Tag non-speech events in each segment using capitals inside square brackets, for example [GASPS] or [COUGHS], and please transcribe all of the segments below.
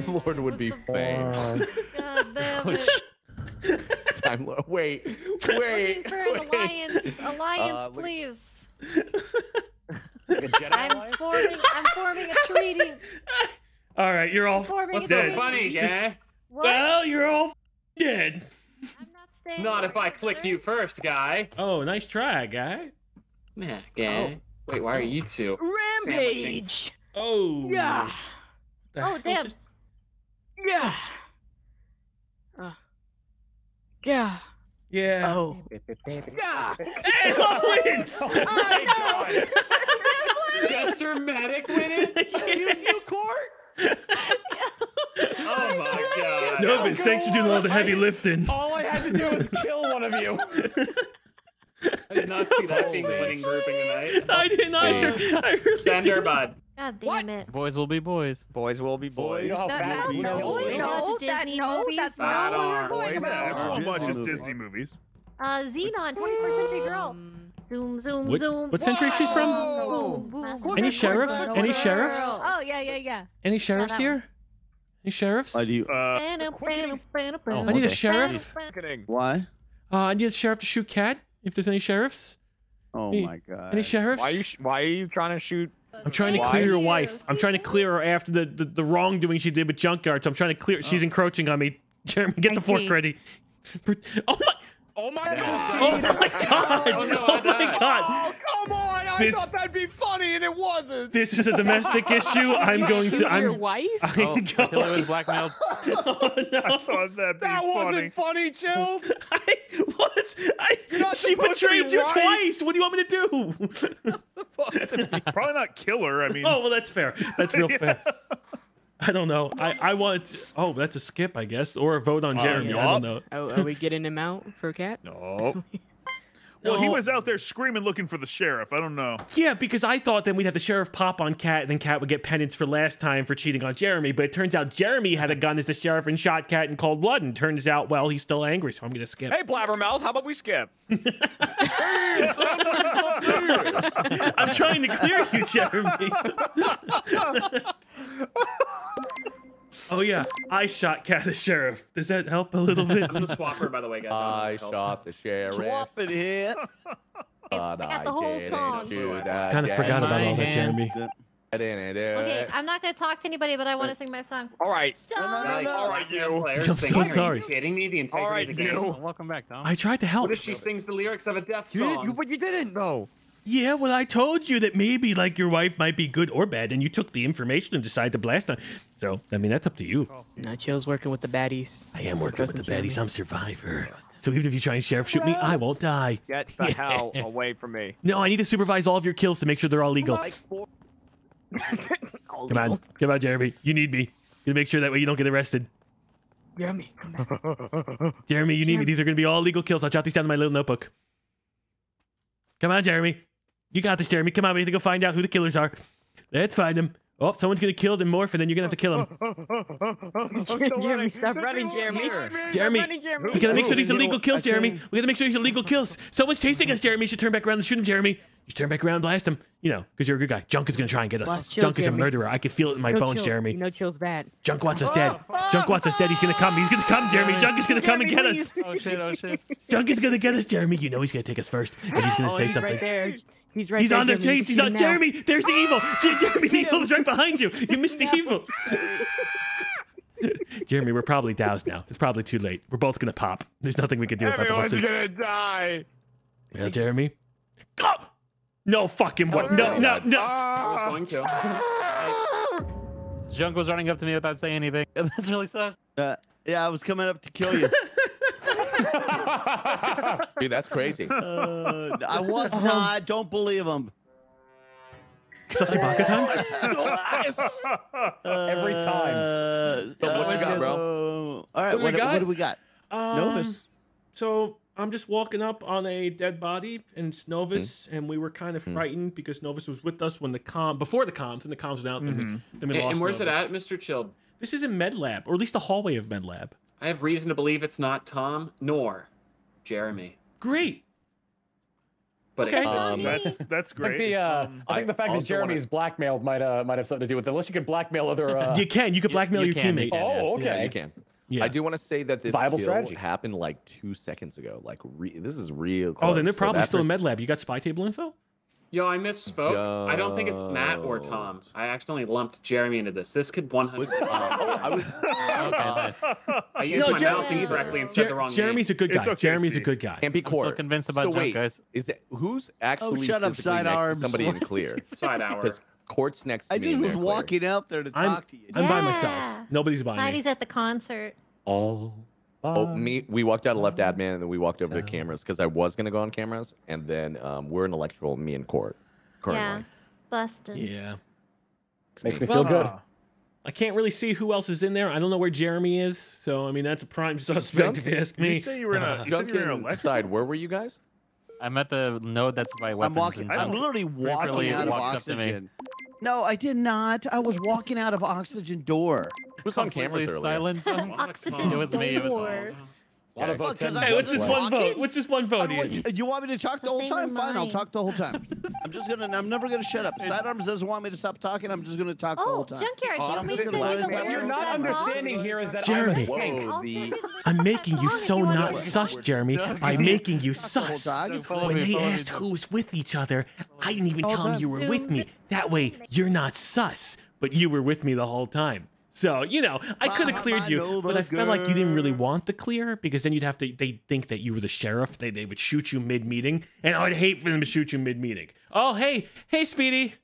Time Lord would be What's fame. Uh, God damn Oh, it. Time Lord. Wait, Looking wait. for an wait. alliance. [LAUGHS] Alliance, Uh, please. [LAUGHS] Like a Jedi I'm Alliance? forming. I'm forming a treaty. [LAUGHS] all right, you're all. Forming What's a so dead. treaty. funny, Just- Well, you're all dead. I'm not staying. Not if I you're click sitting. you first, guy. Oh, nice try, guy. Nah, guy. Wait, why are you two? Rampage. Oh. Yeah. The Oh, hell damn. just- Yeah. Uh, yeah. Yeah. Oh. Yeah. [LAUGHS] Hey, Love wins! Jester Medic winning? you, you court? Oh my [LAUGHS] god. No, but thanks for doing all the heavy lifting. All I had to do was kill one of you. [LAUGHS] I did not see that being the winning grouping tonight. I didn't either. I really Send her, didn't. bud. God damn What? it. Boys will be boys. Boys will be boys. You know how That- fast that- no, boys Boys. don't. No, that, Disney no, that's not what we're going about. are So much is. Disney movies. Uh, Zenon, 21st Century Girl. Um, Zoom, zoom, What, zoom. what century she's from? Whoa. Boom, boom. Any sheriffs? Any sheriffs? Oh yeah, yeah, yeah. Any sheriffs here? Any sheriffs? Why do you? Uh, I need a sheriff. Why? Uh, I need a sheriff to shoot cat. If there's any sheriffs, Oh Any- my god. any sheriffs? Why are you? sh- Why are you trying to shoot? I'm trying to Why? clear your wife. I'm trying to clear her after the, the, the wrongdoing she did with Junkyard. So I'm trying to clear. She's oh. encroaching on me. [LAUGHS] Jeremy, get I the fork see. ready. Oh my! Oh my god! Oh god! my god! Oh, no, Oh my god! Oh come on! I This- thought that'd be funny, and it wasn't. This is a domestic [LAUGHS] issue. I'm going to. I'm. your wife? I'm Oh, Attila going. was blackmailed. [LAUGHS] Oh I no! thought that'd be That funny. wasn't funny, Jill. I was. I, not she betrayed be you right. twice. What do you want me to do? Probably not killer. I mean, [LAUGHS] oh well, that's fair. That's real fair. [LAUGHS] I don't know. I I want. Oh, that's a skip, I guess, or a vote on uh, Jeremy. I don't know. Oh, are we getting him out for a cat? no. [LAUGHS] Well, he was out there screaming, looking for the sheriff. I don't know. Yeah, because I thought then we'd have the sheriff pop on Cat, and then Cat would get penance for last time for cheating on Jeremy. But it turns out Jeremy had a gun as the sheriff and shot Cat in cold blood. And turns out, well, he's still angry, so I'm gonna skip. Hey, Blabbermouth, how about we skip? [LAUGHS] [LAUGHS] I'm trying to clear you, Jeremy. [LAUGHS] oh yeah, I shot Cat the sheriff. Does that help a little bit? I'm gonna by the way, guys. I shot the sheriff. Swap it here. But I got the I whole didn't song. shoot that kind of forgot about all that, Jeremy. I didn't do Okay, it. I'm not gonna talk to anybody, but I want to sing my song. All right. Stop. All right, you. I'm so sorry. Are you kidding me? The integrity All right, of the game. you. Welcome back, Tom. I tried to help. What if she sings the lyrics of a death You, song? you, but you didn't though. Yeah, well, I told you that maybe like your wife might be good or bad, and you took the information and decided to blast her. So, I mean, that's up to you. No, Chill's working with the baddies. I am working with the Doesn't baddies. I'm Survivor. So even if you try and sheriff shoot me, I won't die. Get the hell [LAUGHS] away from me. No, I need to supervise all of your kills to make sure they're all legal. [LAUGHS] Come on, come on, Jeremy. You need me. You make sure that way you don't get arrested. Jeremy, come back. Jeremy, you need me. These are going to be all legal kills. I'll jot these down in my little notebook. Come on, Jeremy. You got this, Jeremy. Come on, we need to go find out who the killers are. Let's find them. Oh, someone's going to kill them morph, and then you're going to have to kill him. [LAUGHS] Jeremy, stop running, Jeremy. Jeremy, running, Jeremy. we got to make sure these Who? illegal kills, Jeremy. We got to make sure these illegal kills. Someone's chasing us, Jeremy. You should turn back around and shoot him, Jeremy. You should turn back around and blast him. You know, because you're a good guy. Junk is going to try and get us. Lost Chill, Junk is a murderer. I can feel it in my No bones, Chill. Jeremy. You know Chill's bad. Junk wants us ah, dead. Junk wants us dead. He's gonna come. He's gonna come, Jeremy. Junk is gonna come and get us. oh shit! Oh shit! Junk is gonna get us, Jeremy. You know he's gonna take us first, and he's gonna oh, say he's something. right there. He's right He's there. on the chase. He's on now. Jeremy. There's the [LAUGHS] evil. Jer- Jeremy, the evil is right behind you. You missed the evil. [LAUGHS] Jeremy, we're probably doused now. It's probably too late. We're both gonna pop. There's nothing we can do about the whole Everyone's gonna die. Yeah, Jeremy. Go. No fucking what? No, no, no. I was going to. Junk was running up to me without saying anything. [LAUGHS] That's really sus. Uh, yeah, I was coming up to kill you. [LAUGHS] Dude, that's crazy. Uh, I was not. Don't believe him. Sussy Baka time? Every time. Uh, So what you got, bro? uh, all right, What do we what, got? what do we got? Um, Novus. So I'm just walking up on a dead body, and it's Novus, Hmm. and we were kind of frightened because Novus was with us when the com before the comms, and the comms went out. Then we, then we And, lost and where's Novus. it at, Mr. Chill? This is in Med Lab, or at least the hallway of Med Lab. I have reason to believe it's not Tom nor Jeremy. Great. but Okay. it's Um, That's that's I great. think the uh, Um, I think the I fact that also Jeremy wanna- is blackmailed might uh might have something to do with it. Unless you could blackmail other. Uh, You can. You could blackmail you your can, you teammate. can. oh, Yeah, okay. you can. Yeah. I do want to say that this Viable kill strategy. happened like two seconds ago. Like, re- this is real. Oh, then they're close. So probably still in person- med lab. You got spy table info? Yo, I misspoke. I don't think it's Matt or Tom. I accidentally lumped Jeremy into this. This could 100. Was- oh, I was. [LAUGHS] Oh, I used No, my Jer- mouth incorrectly and said the wrong Jeremy's a good guy. okay, Jeremy's a good guy. Can't be I'm still court. convinced about so junk, wait, guys. is it who's actually shut up, physically next to somebody in clear? [LAUGHS] Side hour. Because court's next to I me. just was they're clear. walking out there to I'm- talk to you. I'm by myself. Nobody's buying me. Heidi's at the concert. Oh. Oh, me. We walked out of left admin, and then we walked over to So- cameras because I was gonna go on cameras, and then um, we're in electoral. Me and court. Currently. Yeah. Busted. Yeah. Makes me Well, feel good. I can't really see who else is in there. I don't know where Jeremy is, so I mean that's a prime [LAUGHS] suspect if you ask me. You say you were in a you said Junk you were in a in side. Where were you guys? I'm at the node that's by weapons. I'm walking. I'm literally walking out of walked up to me. oxygen. No, I did not. I was walking out of oxygen door. Who was on cameras Completely earlier? silent. [LAUGHS] junk. Oxygen It was me. It was door. A lot of votes. Well, 'cause in. I Hey, what's was this one vote? What's this one vote, I Ian? you want me to talk the the whole time? Fine, I'll talk the whole time. [LAUGHS] I'm just gonna. I'm never gonna shut up. Sidearms doesn't want me to stop talking. I'm just gonna talk the oh, whole Oh, time. Junkyard, do you want me to I'm send you the sitting lyrics What you're not understanding here is that Jeremy. I'm a skank. Whoa, I'll the send you the lyrics I'm making you so want not to. sus, Jeremy, by making you sus. When they asked who was with each other, I didn't even tell them you were with me. That way, you're not sus, but you were with me the whole time. So, you know, I could have cleared you, but I felt like you didn't really want the clear because then you'd have to, they'd think that you were the sheriff. They, they would shoot you mid meeting, and I would hate for them to shoot you mid meeting. Oh, hey, hey, Speedy.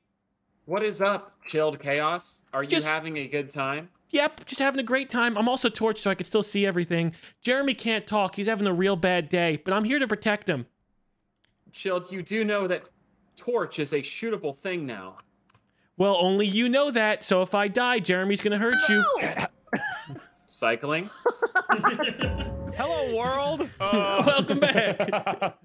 What is up, chilled chaos? Are you Just- having a good time? Yep, just having a great time. I'm also torched so I can still see everything. Jeremy can't talk. He's having a real bad day, but I'm here to protect him. Chilled, you do know that torch is a shootable thing now. Well, only you know that, so if I die, Jeremy's gonna hurt you. Cycling. [LAUGHS] Hello, world. Uh, Welcome back.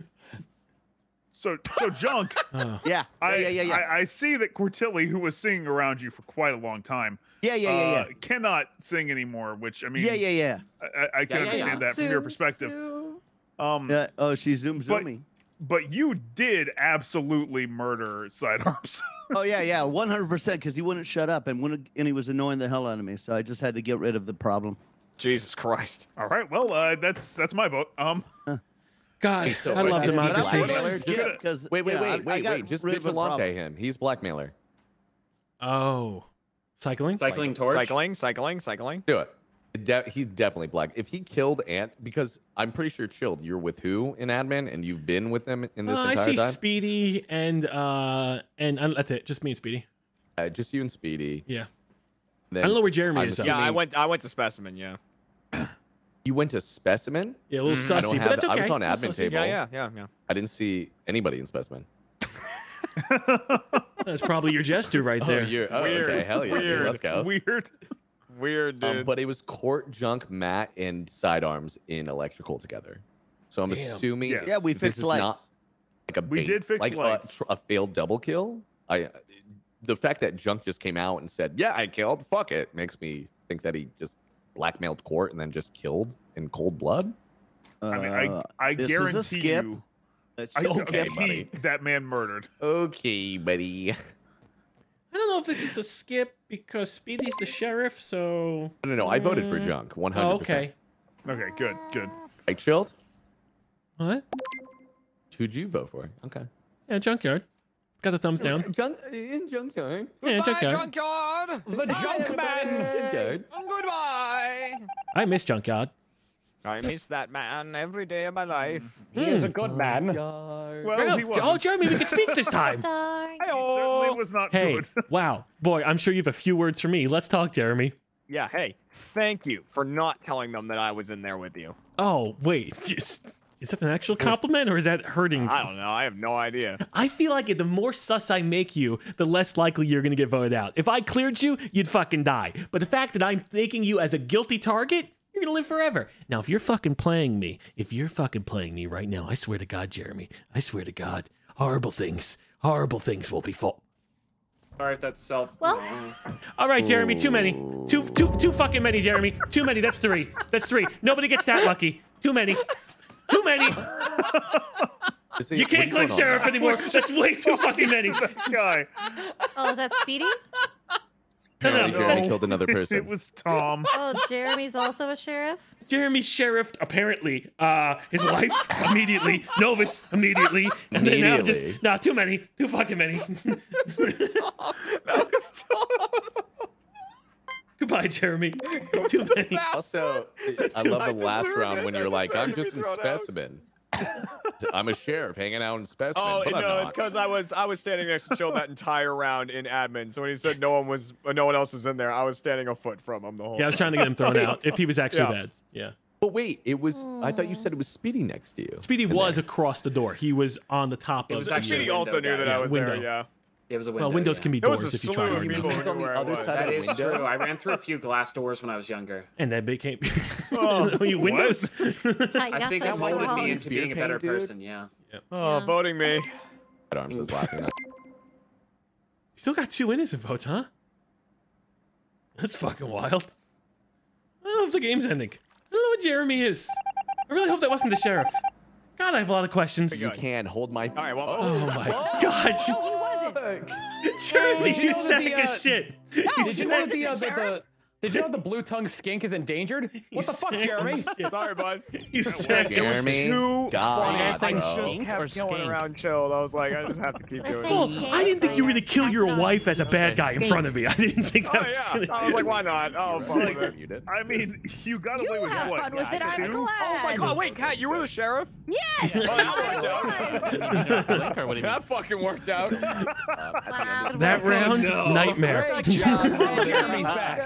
so so junk. [SIGHS] Oh. Yeah. I, yeah, yeah, yeah, I, I see that Cortilli, who was singing around you for quite a long time, yeah, yeah, yeah, uh, cannot sing anymore. Which I mean, yeah, yeah, yeah, I, I- I can Yeah, yeah, understand yeah. that from your perspective. zoom. Um, yeah. Oh, she zooms But- zooming. But you did absolutely murder sidearms. Oh yeah, [LAUGHS] yeah, one hundred percent. Because he wouldn't shut up, and wouldn't, and he was annoying the hell out of me. So I just had to get rid of the problem. Jesus Christ. All right, well, uh, that's that's my vote. Um, God, so I love I'm democracy. gonna Blackmailer, skip just- 'cause, Wait, wait, you know, wait, wait, wait. Just rid of a vigilante problem. him. He's blackmailer. Oh, cycling. Cycling torch. Cycling, cycling, cycling. Do it. De- he's definitely black. If he killed Ant, because I'm pretty sure chilled. You're with who in admin, and you've been with them in this Uh, I entire see time. Speedy and uh and, and that's it. Just me and Speedy. Uh, just you and Speedy. Yeah. Then I don't know where Jeremy I'm is. though. Yeah, I went. I went to specimen. Yeah. [CLEARS THROAT] You went to specimen. Yeah, a little Mhm. I sussy, don't but that's okay. I was on It's admin sussy. table. Yeah, yeah, yeah, yeah. I didn't see anybody in specimen. [LAUGHS] That's probably your gesture right there. Oh, you're, oh, Weird, okay. Hell yeah. dude, Let's go. weird. Weird, dude. Um, but it was court, junk, Matt, and sidearms in electrical together. So I'm Damn. assuming. Yes. Yeah, we this fixed is lights. Not like a We bait, did fix like lights. A, a failed double kill. I. The fact that junk just came out and said, "Yeah, I killed," fuck it, makes me think that he just blackmailed court and then just killed in cold blood. I mean, Uh, I I this guarantee skip. you, I Okay, skip. guarantee buddy. that man murdered. Okay, buddy. [LAUGHS] I don't know if this is the skip because Speedy's the sheriff, so No, no, no. I voted for Mm. junk. 100%. okay. Okay, good, good. I chilled. What? Who'd you vote for? Okay. Yeah, junkyard. Got the thumbs down. Junk in junkyard. Yeah, junkyard. junkyard. The junk man. Junkyard. Goodbye. I miss junkyard. I miss that man every day of my life. He is a good mm. man. Junkyard. Well, he oh, wasn't. Jeremy, we can speak this [LAUGHS] time. Star. Certainly was not Hey, good. [LAUGHS] wow, boy, I'm sure you have a few words for me. Let's talk, Jeremy. Yeah. Hey, thank you for not telling them that I was in there with you. Oh, wait, [LAUGHS] just is that an actual compliment or is that hurting? I don't know. I have no idea. I feel like the more sus I make you, the less likely you're gonna get voted out. If I cleared you, you'd fucking die. But the fact that I'm making you as a guilty target, you're gonna live forever. Now, if you're fucking playing me, if you're fucking playing me right now, I swear to God, Jeremy, I swear to God, horrible things, horrible things will befall. Sorry if that's self. Well- All right, Jeremy, too many, too, too, too fucking many, Jeremy, too many. That's three. That's three. Nobody gets that lucky. Too many. Too many. See, You can't is claim going on? sheriff anymore. That's way too fucking many. [LAUGHS] That guy. Oh, is that Speedy? No, no, Apparently no. Jeremy killed another [LAUGHS] person. It was Tom. [LAUGHS] Oh, Jeremy's also a sheriff. Jeremy sheriff apparently. Uh, his wife immediately. [LAUGHS] Novus immediately, and then now just Immediately. nah, too many, too fucking many. that was Tom. Goodbye, Jeremy. Too many. Also, I love the last round when you're like, I'm just a specimen." out." Specimen. [LAUGHS] I'm a sheriff hanging out in specimen. Oh but I'm no, not. it's because I was I was standing next to Chill that entire round in admin. So when he said no one was uh, no one else was in there, I was standing a foot from him the whole. Yeah, I was trying to get him thrown out if he was actually Yeah. bad. Yeah. But wait, it was. I thought you said it was Speedy next to you. Speedy was there. across the door. He was on the top It of was the. actually Speedy also knew that guy. I was Window. there. Yeah. It was a window. well, windows yeah. can be There was doors a if you try of to people remove He's on the I other side That of is the window. true. I ran through a few glass doors when I was younger. And that became [LAUGHS] Oh, [LAUGHS] you windows. That's how you I think that molded small. me into being a better person. Yeah. Oh, voting me. Red Arms is laughing. [LAUGHS] Still got two innocent votes, huh? That's fucking wild. I don't know if the game's ending. I don't know what Jeremy is. I really hope that wasn't the sheriff. God, I have a lot of questions. You can't hold my. All right, well, Oh my god. Jeremy, Did you you know sack the, of uh, shit. Did you sack know of the, uh, the, shit. the Did you know the blue tongue skink is endangered? [LAUGHS] What the fuck, Jeremy? [LAUGHS] sorry, bud. [LAUGHS] You sack of Jeremy, Too God, funny. I bro. just Skink or kept going around chill. I was like, I just have to keep They're doing saying it. Well, I didn't think you were gonna kill your Pass it on. wife as a bad guy in front of me. I didn't think that Oh was gonna. I was like, why not? Oh, fuck with. You did. I mean, you got away You with have what? fun with it. I'm two? glad. Oh my god, wait, Kat, you were the sheriff? Yes. Oh, that worked out. I Link or what do you mean? That fucking worked out. Loud That work. round, no. nightmare. Great job. Jeremy's back.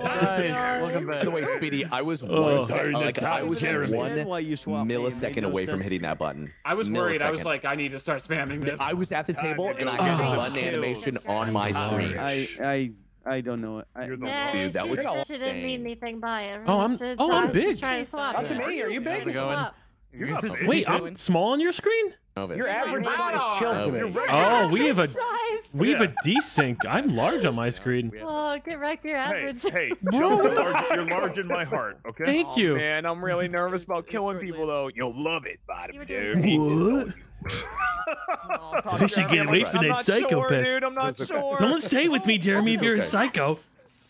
Oh, Guys, no. welcome By the way, Speedy, I was Oh. one, sec- like, I was Jeremy. one you swapped me, millisecond no away from hitting that button. I was worried. I was like, I need to start spamming this. I was at the table and I had the button animation on my screen. I I I don't know it. I, You're the Yeah, Dude, that was just she didn't mean anything by it. Oh, I'm- Right? oh, I I'm just big. trying to swap. Not to it. me. Are you How's big? going? Swap. You're not big. Wait, I'm small on your screen? Of. Your average Wow. size chilled to You're me. right. Oh, we have a Size. we have a desync. I'm large on my screen. Oh, get right your average. hey, Bro, [LAUGHS] Joe, you're large, you're large in my [LAUGHS] heart, okay? Thank Oh, you. Man, I'm really [LAUGHS] nervous about killing people though. You'll love it, bottom dude. doing What? Oh, talk We should get away from that not Sure, psychopath. dude, I'm not okay. sure. Don't stay with me, Jeremy, if you're a Okay. psycho.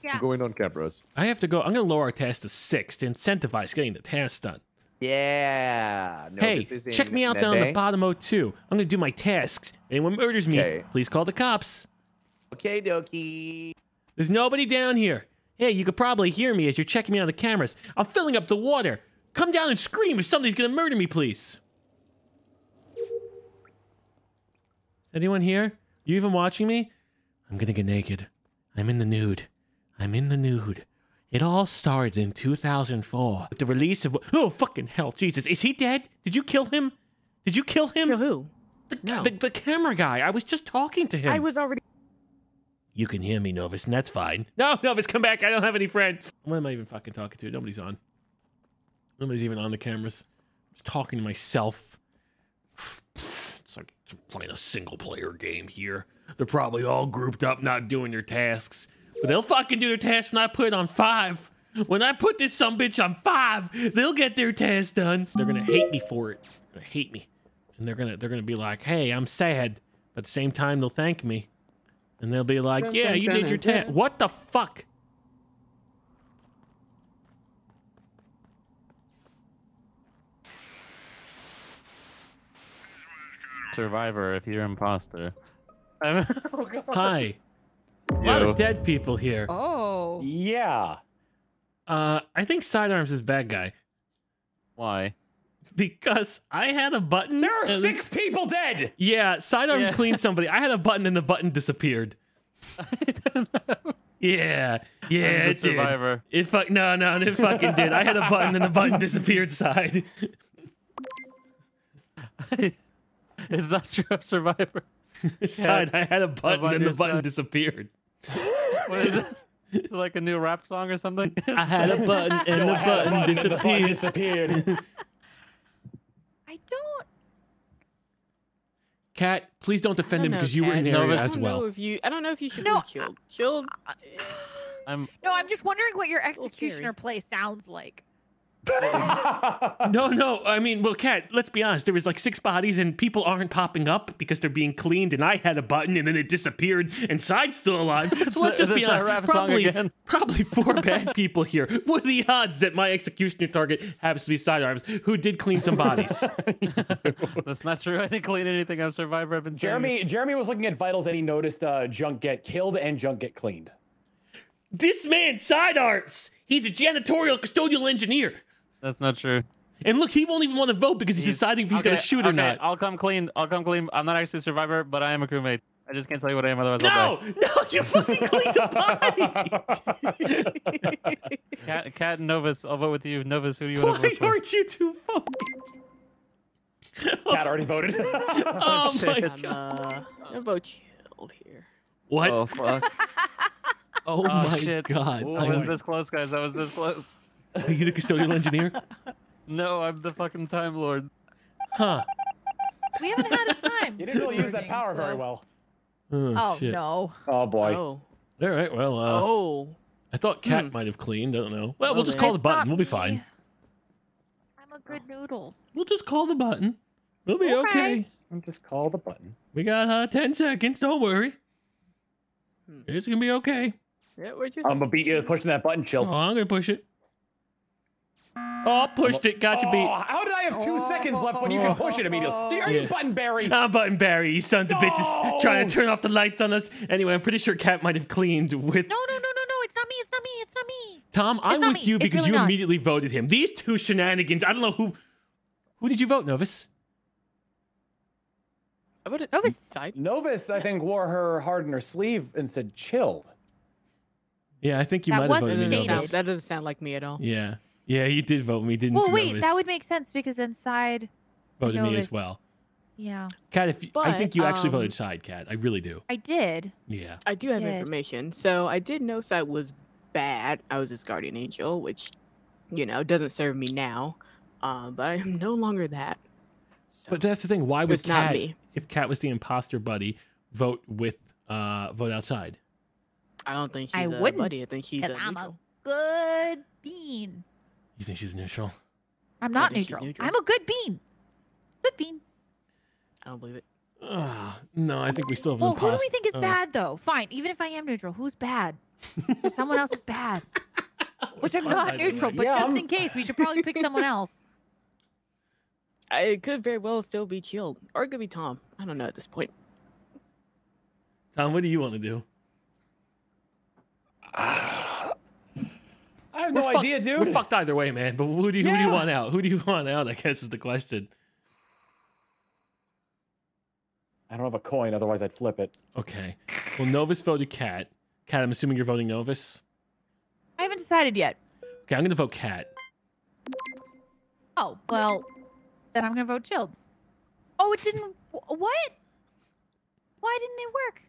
Yeah. going on cameras. I have to go. I'm going to lower our task to six to incentivize getting the task done. Yeah. No, hey, check me out down the bottom O2. I'm going to do my tasks. Anyone murders me, Okay. please call the cops. Okay, dokie. There's nobody down here. Hey, you could probably hear me as you're checking me on the cameras. I'm filling up the water. Come down and scream if somebody's gonna murder me, please. Anyone here? You even watching me? I'm gonna get naked. I'm in the nude. I'm in the nude. It all started in 2004 with the release of. Oh, fucking hell, Jesus. Is he dead? Did you kill him? Did you kill him? Kill who? The, No. the, the camera guy. I was just talking to him. I was already. You can hear me, Novus, and that's fine. No, [LAUGHS] Novus, come back. I don't have any friends. What am I even fucking talking to? Nobody's on. Nobody's even on the cameras. I'm just talking to myself. [SIGHS] It's like playing a single player game here. They're probably all grouped up, not doing their tasks. But they'll fucking do their tasks when I put it on five. When I put this some bitch on five, they'll get their task done. They're gonna hate me for it. They're gonna hate me. And they're gonna they're gonna be like, hey, I'm sad. But at the same time, they'll thank me. And they'll be like, yeah, you did your task. What the fuck? Survivor if you're imposter. [LAUGHS] Oh, God. Hi. A lot of dead people here. Oh. Yeah. Uh, I think Sidearms is bad guy Why? because I had a button. There are and- six people dead. Yeah, Sidearms Yeah. cleaned [LAUGHS] somebody. I had a button and the button disappeared. [LAUGHS] Yeah, yeah, I'm the it did. survivor. It fuck no, no, it [LAUGHS] fucking did. I had a button and the button disappeared. Side. It's not true. I'm Survivor. Side. I had a button on and the button side. disappeared. [LAUGHS] What is it? Is it like a new rap song or something? I had a button and the [LAUGHS] I had a button button and the button disappeared. disappeared. I don't. Cat, please don't defend I him don't because know, you were in the Kat. area I as don't well. know if you. I don't know if you should No, be killed. Killed. I'm. No, I'm just wondering what your executioner play sounds like. [LAUGHS] No, no. I mean, well, Cat, let's be honest. There was like six bodies, and people aren't popping up because they're being cleaned. And I had a button, and then it disappeared, and Side's still alive. [LAUGHS] So let's just be honest. Probably, [LAUGHS] probably four bad people here. What are the odds that my executioner target happens to be Sidearms, who did clean some bodies? That's not true. I didn't clean anything on Survivor. I've been saying it. Jeremy Jeremy was looking at vitals and he noticed uh, Junk get killed and Junk get cleaned. this man, Sidearms, he's a janitorial custodial engineer. That's not true. And look, he won't even want to vote because he's, deciding if he's going to Okay, shoot or not. I'll come clean. I'll come clean. I'm not actually a survivor, but I am a crewmate. I just can't tell you what I am, otherwise I'll No, die. no, you fucking cleaned a body. [LAUGHS] Cat, Cat and Novus. I'll vote with you. Novus, who do you want to vote for? aren't you two voting? [LAUGHS] Cat already voted. [LAUGHS] Oh my shit. I'm, god. uh, I'm about chilled here. What? Oh Oh, fuck! Oh, my shit. god. I Oh was my- this close, guys. I was this close. Are [LAUGHS] you the custodial engineer? [LAUGHS] No, I'm the fucking Time Lord. Huh. We haven't had a time. [LAUGHS] You didn't really use that power very well. Oh, Oh shit. no. Oh boy. Oh. All right. Well, uh, oh. I thought Cat Hmm. might have cleaned. I don't know. Well, we'll Well, just call the button. We'll be fine. I'm a good noodle. We'll just call the button. We'll be okay. Okay. I'm just call the button. We got uh, 10 seconds. Don't worry. Hmm. It's going to be okay. Yeah, we're just. I'm gonna beat you pushing that button, Oh, chill. I'm going to push it. Oh, pushed it. Got you beat. Oh, how did I have two oh. seconds left when you can push it immediately? Are Yeah. you button Barry? I'm Button Barry, you sons of bitches, trying to turn off the lights on us. Anyway, I'm pretty sure Cat might have cleaned with No, no, no, no, no. It's not me. It's not me. It's not me. Tom. I'm with me. you because really you not. immediately voted him. These two shenanigans. I don't know who. Who did you vote, Novus? I would Oh, it's- side. Novus, I think, wore her heart in her sleeve and said chilled. Yeah, I think you That might have was That voted me, doesn't, stated. sound, that doesn't sound like me at all. Yeah, yeah, you did vote me, didn't Well, you? Well, wait. Novus? That would make sense because then side. voted me as well. Yeah, Cat, if you, I think you actually um, voted side, Cat. I really do. I did. Yeah. I do have Good. information. So I did know Side was bad. I was his guardian angel, which, you know, doesn't serve me now. Um, but I am no longer that. So But that's the thing. Why would It's not Cat, me. if Cat was the imposter buddy, vote with uh vote outside? I don't think she's I a wouldn't, buddy. I think she's a Because I'm a good bean. You think she's neutral? I'm not neutral. neutral. I'm a good bean. Good bean. I don't believe it. Ah, no, I think we still have an Well, who do we think is oh. bad though? Fine. Even if I am neutral, who's bad? [LAUGHS] someone else is bad. [LAUGHS] Which I'm not neutral, but Yeah, just I'm- in case, we should probably pick [LAUGHS] someone else. I, it could very well still be chilled, or it could be Tom. I don't know at this point. Tom, what do you want to do? I have We're no fuck- idea, dude. We're fucked either way, man. But who do you, who do you want out? Who do you [LAUGHS] want out? I guess is the question. I don't have a coin, otherwise I'd flip it. Okay. Well, Novus voted Cat. Cat, I'm assuming you're voting Novus. I haven't decided yet. Okay, I'm gonna vote Cat. Oh well, then I'm gonna vote chilled. Oh, it didn't. What? Why didn't it work?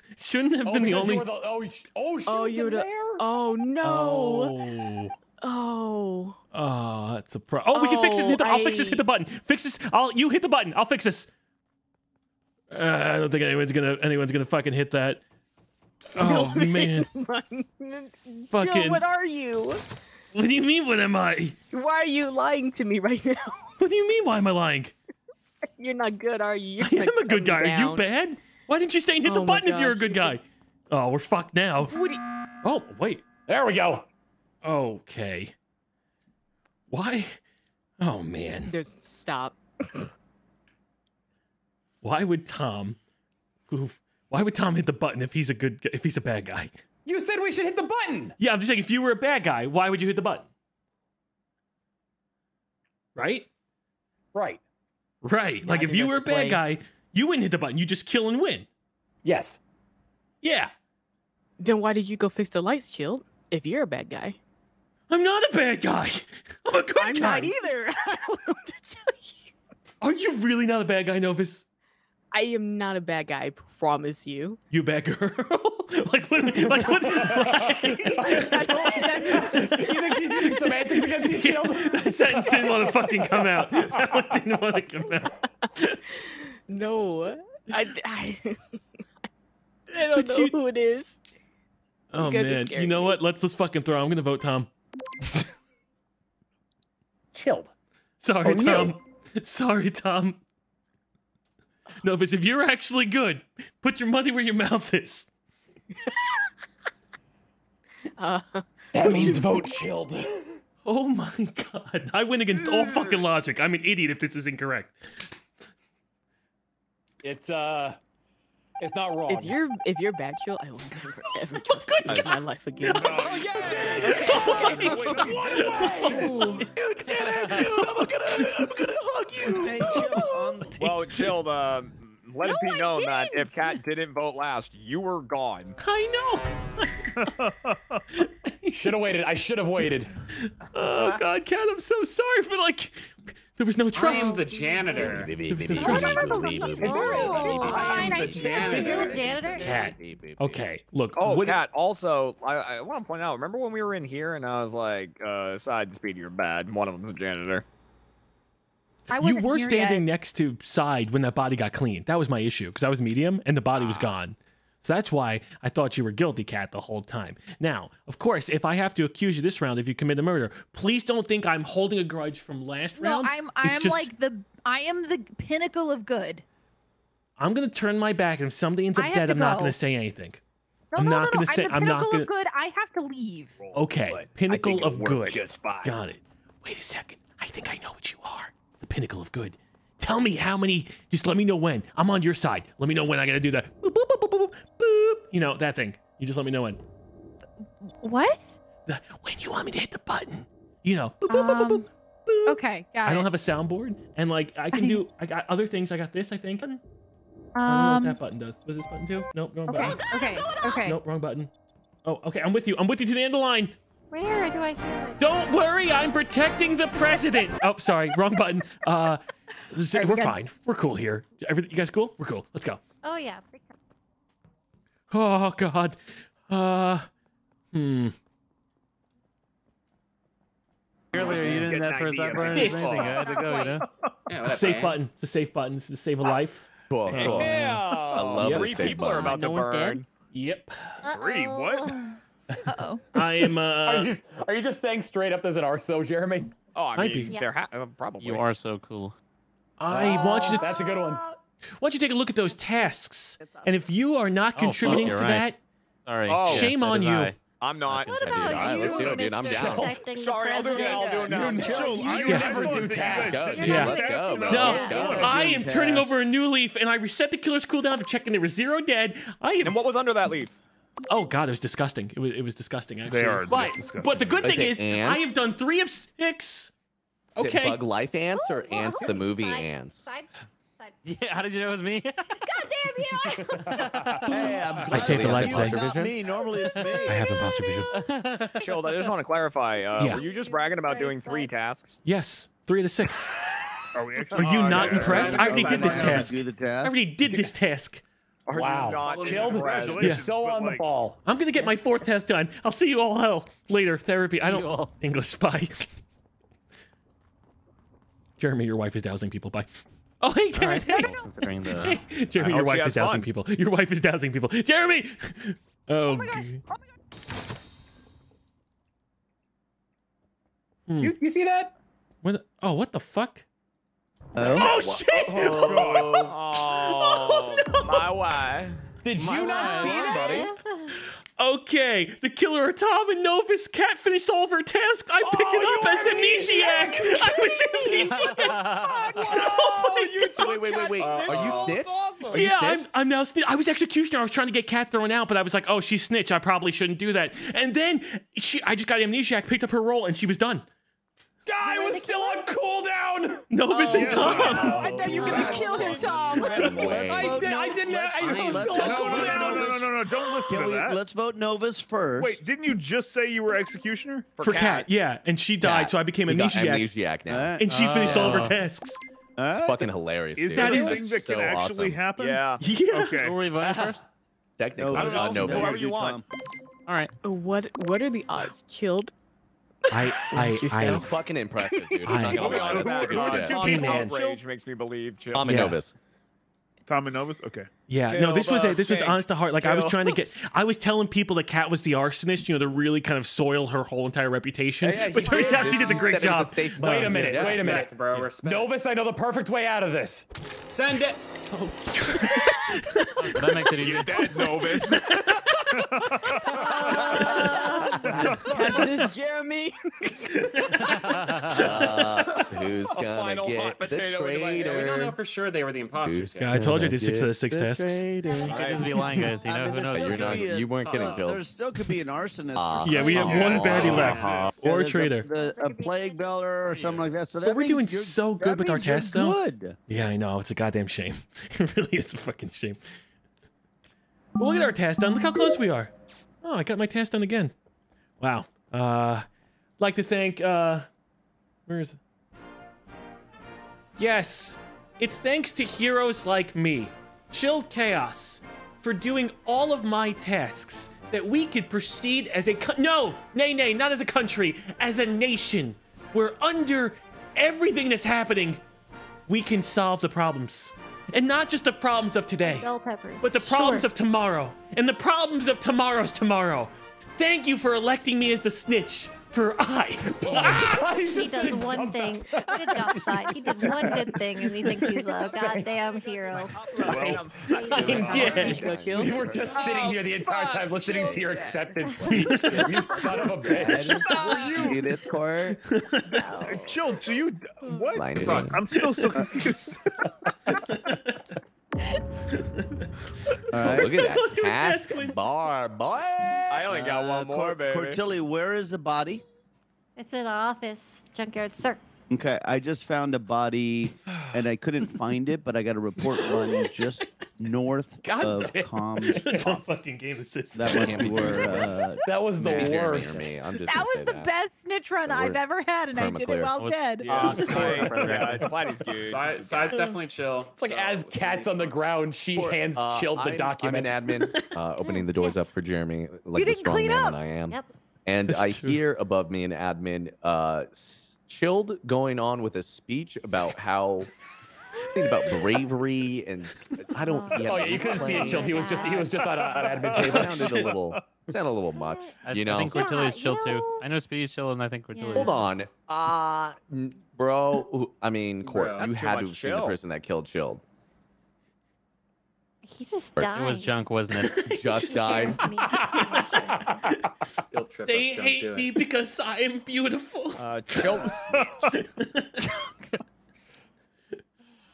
[LAUGHS] Shouldn't have Oh, been the only. the, oh, sh- oh, she Oh, was you the were mayor? Oh no! Oh. Oh. Oh, that's a pro. Oh, we can fix this. Oh, Hit the, I'll fix this. Hit the button. Fix this. I'll. You hit the button. I'll fix this. Uh, I don't think anyone's gonna. Anyone's gonna fucking hit that. [LAUGHS] Oh man. Fucking. Fucking- what are you? What do you mean? What am I? Why are you lying to me right now? What do you mean? Why am I lying? [LAUGHS] You're not good, are you? I You're am a good guy. coming Are you bad? Why didn't you stay and hit the Oh my button if you're a good guy? Oh, we're fucked now. What you- Oh, wait. There we go. Okay. Why? Oh man. There's stop. Why would Tom? Why would Tom hit the button if he's a good? If he's a bad guy? You said we should hit the button. Yeah, I'm just saying. If you were a bad guy, why would you hit the button? Right. Right. Right. Yeah, like I if you were a bad play. guy, you wouldn't hit the button. You just kill and win. Yes. Yeah. Then why did you go fix the lights, Chilled? If you're a bad guy. I'm not a bad guy. [LAUGHS] I'm a good I'm guy. not either. [LAUGHS] I don't know what to tell you. Are you really not a bad guy, Novus? I am not a bad guy, I promise you. You a bad girl? [LAUGHS] like what? Like what? you think she's using semantics against you, chill? that sentence didn't want to fucking come out. That one didn't want to come out. No. I, I, [LAUGHS] I don't But know you- who it is. Oh man, you know me. what? Let's let's fucking throw. I'm gonna vote Tom. chilled. Sorry, Oh, you. Tom. Sorry, Tom. Novus, if you're actually good, put your money where your mouth is. [LAUGHS] Uh, That means vote chilled. Oh my god. I win against all fucking logic. I'm an idiot if this is incorrect. It's uh, it's not wrong. if you're if you're bad, chill, I will never [LAUGHS] ever trust you in my life again. oh god [LAUGHS] dude i'm Hey, chill on the [LAUGHS] Well, chilled. Uh, let it be I known that didn't. if Kat didn't vote last, you were gone. I know. Should have waited. I should have waited. Oh god, Cat, I'm so sorry for like there was no I am trust. the janitor. There was no I trust. never believed you. Oh, I am the janitor. Janitor? Cat. Okay, look. Oh, what- Kat, also, I, I want to point out, remember when we were in here and I was like, uh, side and speed, you're bad. One of them's a janitor. I you wasn't were standing yet. next to side when that body got cleaned. That was my issue because I was medium and the body Ah. was gone. So that's why I thought you were guilty, Cat, the whole time. Now, of course, if I have to accuse you this round if you commit a murder, please don't think I'm holding a grudge from last No, round. I'm I'm just- like the I am the pinnacle of good. I'm gonna turn my back, and if somebody ends up dead, I'm not gonna say anything. No, I'm no, not no, gonna no. say. I'm the I'm not gonna. of good. I have to leave. Okay, pinnacle of good. just fine. Got it. Wait a second. I think I know what you are. The pinnacle of good. Tell me how many. Just let me know when. I'm on your side. Let me know when I gotta do that. Boop, boop, boop, boop, boop, boop. You know that thing. You just let me know when. What? The, when you want me to hit the button. You know. Boop, boop, boop, boop, Um, boop, boop. Okay, got I don't have a soundboard, and like I can do. I got other things. I got this. I think. I don't know what um. that button does. Was this button too? Nope. Wrong Okay. button. Okay. Okay. Nope. Wrong button. Oh, okay. I'm with you. I'm with you to the end of the line. Where do I hear it? Don't worry, I'm protecting the president. Oh, sorry, wrong button. Uh, z- we're we got- fine. We're cool here. Everything, you guys cool? We're cool. Let's go. Oh yeah. Oh God. Uh, hmm. Earlier, you Just didn't get that an for a idea. second. or This. anything. I had to go, you know? Yeah, A safe button. It's a safe button. This is to save a life. Cool, cool. Yeah. love Three the safe people are about to No one's dead? burn. Yep. Three, what? Uh oh. [LAUGHS] I am. are, Uh, you, are you just saying straight up there's an RSO, Jeremy? Oh, I Might mean, be. they're ha- uh, probably. You are so cool. I want you to. That's a good one. Why don't you take a look at those tasks? And if you are not oh, contributing you're to right. that, Sorry. Oh. Shame so on you. I. I'm not. What I did. about Alright, you, let's do it, dude. I'm Mr. down. Sorry, I'll do it. I'll do it now. You Chill, never, you don't never do tasks. tasks You're Yeah. Let's go, bro. no, Let's go. I am turning over a new leaf, and I reset the killer's cooldown for checking there was zero dead. I am And what was under that leaf? Oh god, it was disgusting. It was, it was disgusting actually. they are but disgusting. but the good thing the is I have done three of six. Is Okay. Bug Life Ants or Oh, Ants the movie side- Ants? Side, side. [LAUGHS] Yeah, how did you know it was me? [LAUGHS] God damn you! [LAUGHS] Hey, I'm glad saved a life today. not me. Normally it's me. I have imposter vision. Chill. I just want to clarify. Uh, Yeah. Were you just bragging about doing three tasks? Yes, three of the six. Are we actually? Are you Oh, not yeah. impressed? I already did this Okay. task. I already did this task. Are Wow. you not Chilled. Yeah. so But, on the ball. I'm gonna get my fourth test done. I'll see you all hell later. Therapy. I don't. English spy. Jeremy, your wife is dousing people. Bye. Oh hey, Karen. Hey. Considering the. Hey, [LAUGHS] Jeremy, your wife is has dousing fun. people. Your wife is dousing people. Jeremy. Oh. g- Hmm. You, you see that? What? the- Oh, what the fuck? Oh. Oh shit! Oh, [LAUGHS] no! my wife. Did you not see that? [LAUGHS] Okay, the killer are Tom and Novus. Cat finished all of her tasks. I pick Oh, it up as amnesiac. I was amnesiac. [LAUGHS] Oh, you took Wait, wait, wait, wait. that Are you snitch? snitch? Are you yeah, I'm. I'm now. Sni- I was executioner. I was trying to get Cat thrown out, but I was like, oh, she's snitch. I probably shouldn't do that. And then she, I just got amnesiac, picked up her role, and she was done. I was still on cooldown. Novus and Tom. Oh, I thought you were gonna kill him, Tom. [LAUGHS] I did. I didn't. I was still on vote No, no, cooldown. no, no, no, no, no! Don't listen Can to we, that. let's vote Novus first. Wait, didn't you just say you were executioner? For Cat, yeah, and she died, Cat. so I became He amnesiac, amnesiac now. And she finished all of her Oh. tasks. It's Alright. fucking hilarious, Is dude. That that a thing that so can actually awesome. happen? Yeah. Yeah. Okay. Who were we voting first? Technically, Novus. uh, Novus. Whoever you want. All right. What What are the odds? Killed? I, [LAUGHS] I, I, It's fucking impressive, dude. I'm not gonna lie. I'll be honest, That's uh, good shit. Hey, man. outrage makes me believe. Chill. Tom and Yeah. Novus. Tom and Novus. Okay. Yeah, no, this was it. This was honest to heart. Like I was trying to get, [LAUGHS] I was telling people that Kat was the arsonist, you know, to really kind of soil her whole entire reputation. Yeah, yeah, but he turns did. out she did the great said it was job. a safe Wait a minute. Yeah. Wait a minute. Bro. Respect. Novus, I know the perfect way out of this. Send it. [LAUGHS] That makes it easy. Dead Novus. Catch this, Jeremy. Uh, who's A gonna final get hot the potato into. Yeah, we don't know for sure they were the imposters. Yeah, I told you I did six of the six tests. He could just be lying, guys. You I know, mean, who knows? You're not- a- you weren't getting uh, killed. There still could be an arsonist. Uh, for Yeah, we have one baddie Yeah, left. Yeah, Or there's a- traitor. the- A, plaguebearer or something like that. So that But we're doing so good with our means tests, though. Good. Yeah, I know. It's a goddamn shame. [LAUGHS] it really is a fucking shame. But look at our test done. Look how close we are. Oh, I got my test done again. Wow. Uh, like to thank, uh, where is it? Yes, it's thanks to heroes like me, Chilled Chaos, for doing all of my tasks that we could proceed as a co- no, nay, nay, not as a country, as a nation, where under everything that's happening, we can solve the problems. And not just the problems of today, Bell peppers. but the problems Sure. of tomorrow. And the problems of tomorrow's tomorrow. Thank you for electing me as the snitch. For I. [LAUGHS] He does one thing. Good job, side. He did one good thing, and he thinks he's a [LAUGHS] goddamn hero. Yeah. [LAUGHS] You were just oh, sitting here the entire time listening to your acceptance speech. you son of a bitch. See this court? Chill. Do you? What? Fuck, I'm still so confused. All right. Look so at close to a that task task win. bar, boy. I only got Uh, one more, Cor- baby. Cortilli, where is the body? It's in the office. Junkyard, sir. Okay, I just found a body, and I couldn't find it, but I got a report run just north God of damn. comms. [LAUGHS] Don't fucking game assist. That must be where. Uh, That was the Maybe worst. me. I'm just That was the that. best snitch run We're I've ever had, and I did it permaclear. while What's- dead. Yeah, Just for- I- for the yeah, good. Side, side's definitely chill. It's like as Cat's on the ground, she hands Uh, chilled the I'm, document. I'm an admin, [LAUGHS] uh, opening the doors Yes. up for Jeremy, like the didn't strong clean man up. I am. Yep. And That's I true. hear above me an admin, uh, chilled going on with a speech about how something about bravery and I don't. Oh, oh yeah, you couldn't see it, chilled. He was just he was just on a- an admin table. It table. sounded a little, sounded a little much. I, you I know. think Yeah, Cortilli is chill you too. I know Speedy's chill, and I think Cortilli. Yeah. Hold on, uh, bro. I mean, Court, Bro. you had to much have seen the person that killed Chilled. He just died. It was junk, wasn't it? [LAUGHS] Just died. I mean, I'm not sure. Guilt trip They hate me because I am beautiful. Uh, chill. [LAUGHS] [LAUGHS]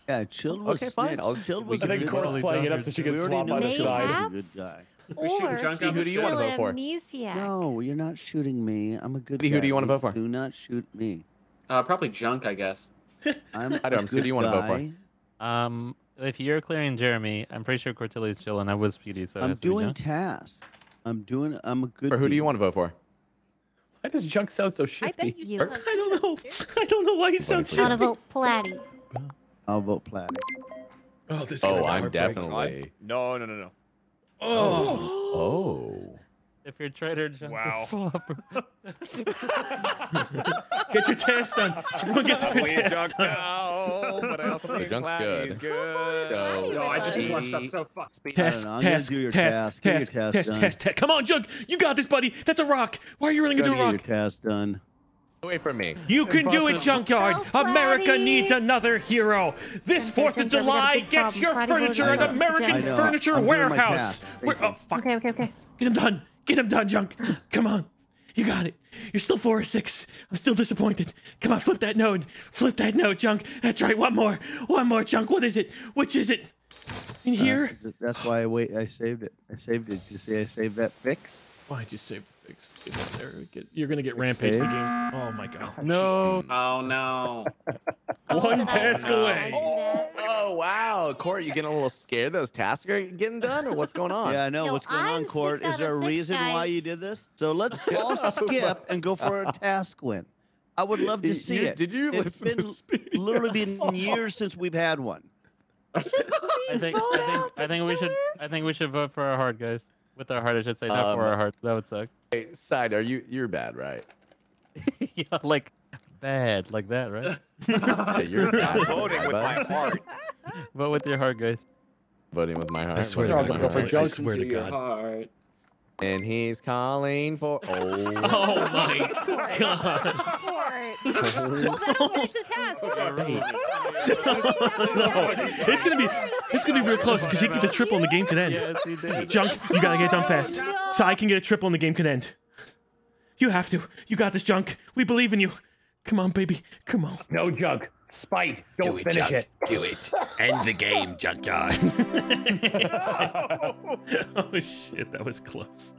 yeah, Chilled was Okay, fine, snitch. I'll- Chilled we was I a think good Court's playing it up so she can We already swap knew on the side. was good guy. We're shooting Or junk he's out the Who do you wanna vote for? amnesiac. No, you're not shooting me. I'm a good Who guy. do you wanna vote for? Do not shoot me. Uh, probably junk, I guess. [LAUGHS] I'm I a don't- so who do you wanna vote for? Um, if you're clearing Jeremy, I'm pretty sure Cortilli's chill, and I was Speedy, so it I'm has doing tasks. I'm doing. I'm a good. Or who do you want to vote for? Why does junk sound so shitty? I shifty? bet you You. I don't know. I don't know why you sound Please. Want to shifty. vote Platty? I'll vote Platy. Oh, this is oh, gonna Oh, I'm heartbreak. definitely. No, no, no, no. Oh. Oh. [GASPS] If you're traitor, junk Wow. will [LAUGHS] swap. [LAUGHS] Get your test done. Everyone get their [LAUGHS] Leave junk test done. now, but I also think Junk's Platy's good. So, No, I just Speedy- flushed up so far. Test, know, I'm test, test, task. Get your test, test, test, test. Come on, Jug. You got this, buddy. That's a rock. Why are you running into Gotta a get your test done. Away from me. You can do it, Junkyard. Go, America needs another hero. This 4th of Junkyard, we got a July, get your furniture at. American Furniture I'm Warehouse. Where- oh, fuck. Okay, okay, okay. Get him done. Get him done, Junk. Come on. You got it. You're still four or six. I'm still disappointed. Come on, flip that node. Flip that node, Junk. That's right. One more. One more, Junk. What is it? Which is it? In here? Uh, that's why I wait. I saved it. I saved it. Did you see I saved that fix? Why did you save the fix? Get in there. Get, you're gonna get rampage the Save. game. Oh my god. [LAUGHS] No. Oh no. [LAUGHS] One task no. away. Oh, oh wow, Court, you getting a little scared? Those tasks are getting done, or what's going on? Yeah, I know. Yo, What's going on, I'm Court? Is there a of six, reason why you did this? So let's [LAUGHS] all oh skip and go for a task win. I would love to see you- it. did you It's listen to been Speedy? literally been years since we've had one. I think I think I think we should I think we should vote for our hard guys. With our heart, I should say, not for Um, our heart. That would suck. [LAUGHS] Hey, side, are you? You're bad, right? [LAUGHS] yeah, like bad, like that, right? [LAUGHS] Yeah, you're bad. I'm voting with my heart. Vote with your heart, guys. Voting with my heart. I swear to God, I swear to God. Heart. And he's calling for. [LAUGHS] Oh. Oh my god. well, that'll finish the task. [LAUGHS] no, it's gonna be it's gonna be real close because he get the triple and the game could end. Yes, he did. Junk, you gotta get it done fast, so I can get a triple and the game could end. You have to. You got this, Junk. We believe in you. Come on, baby. Come on. No junk. Spite. Don't finish it. Do it. End the game, Junkyard. [LAUGHS] [LAUGHS] oh shit, that was close.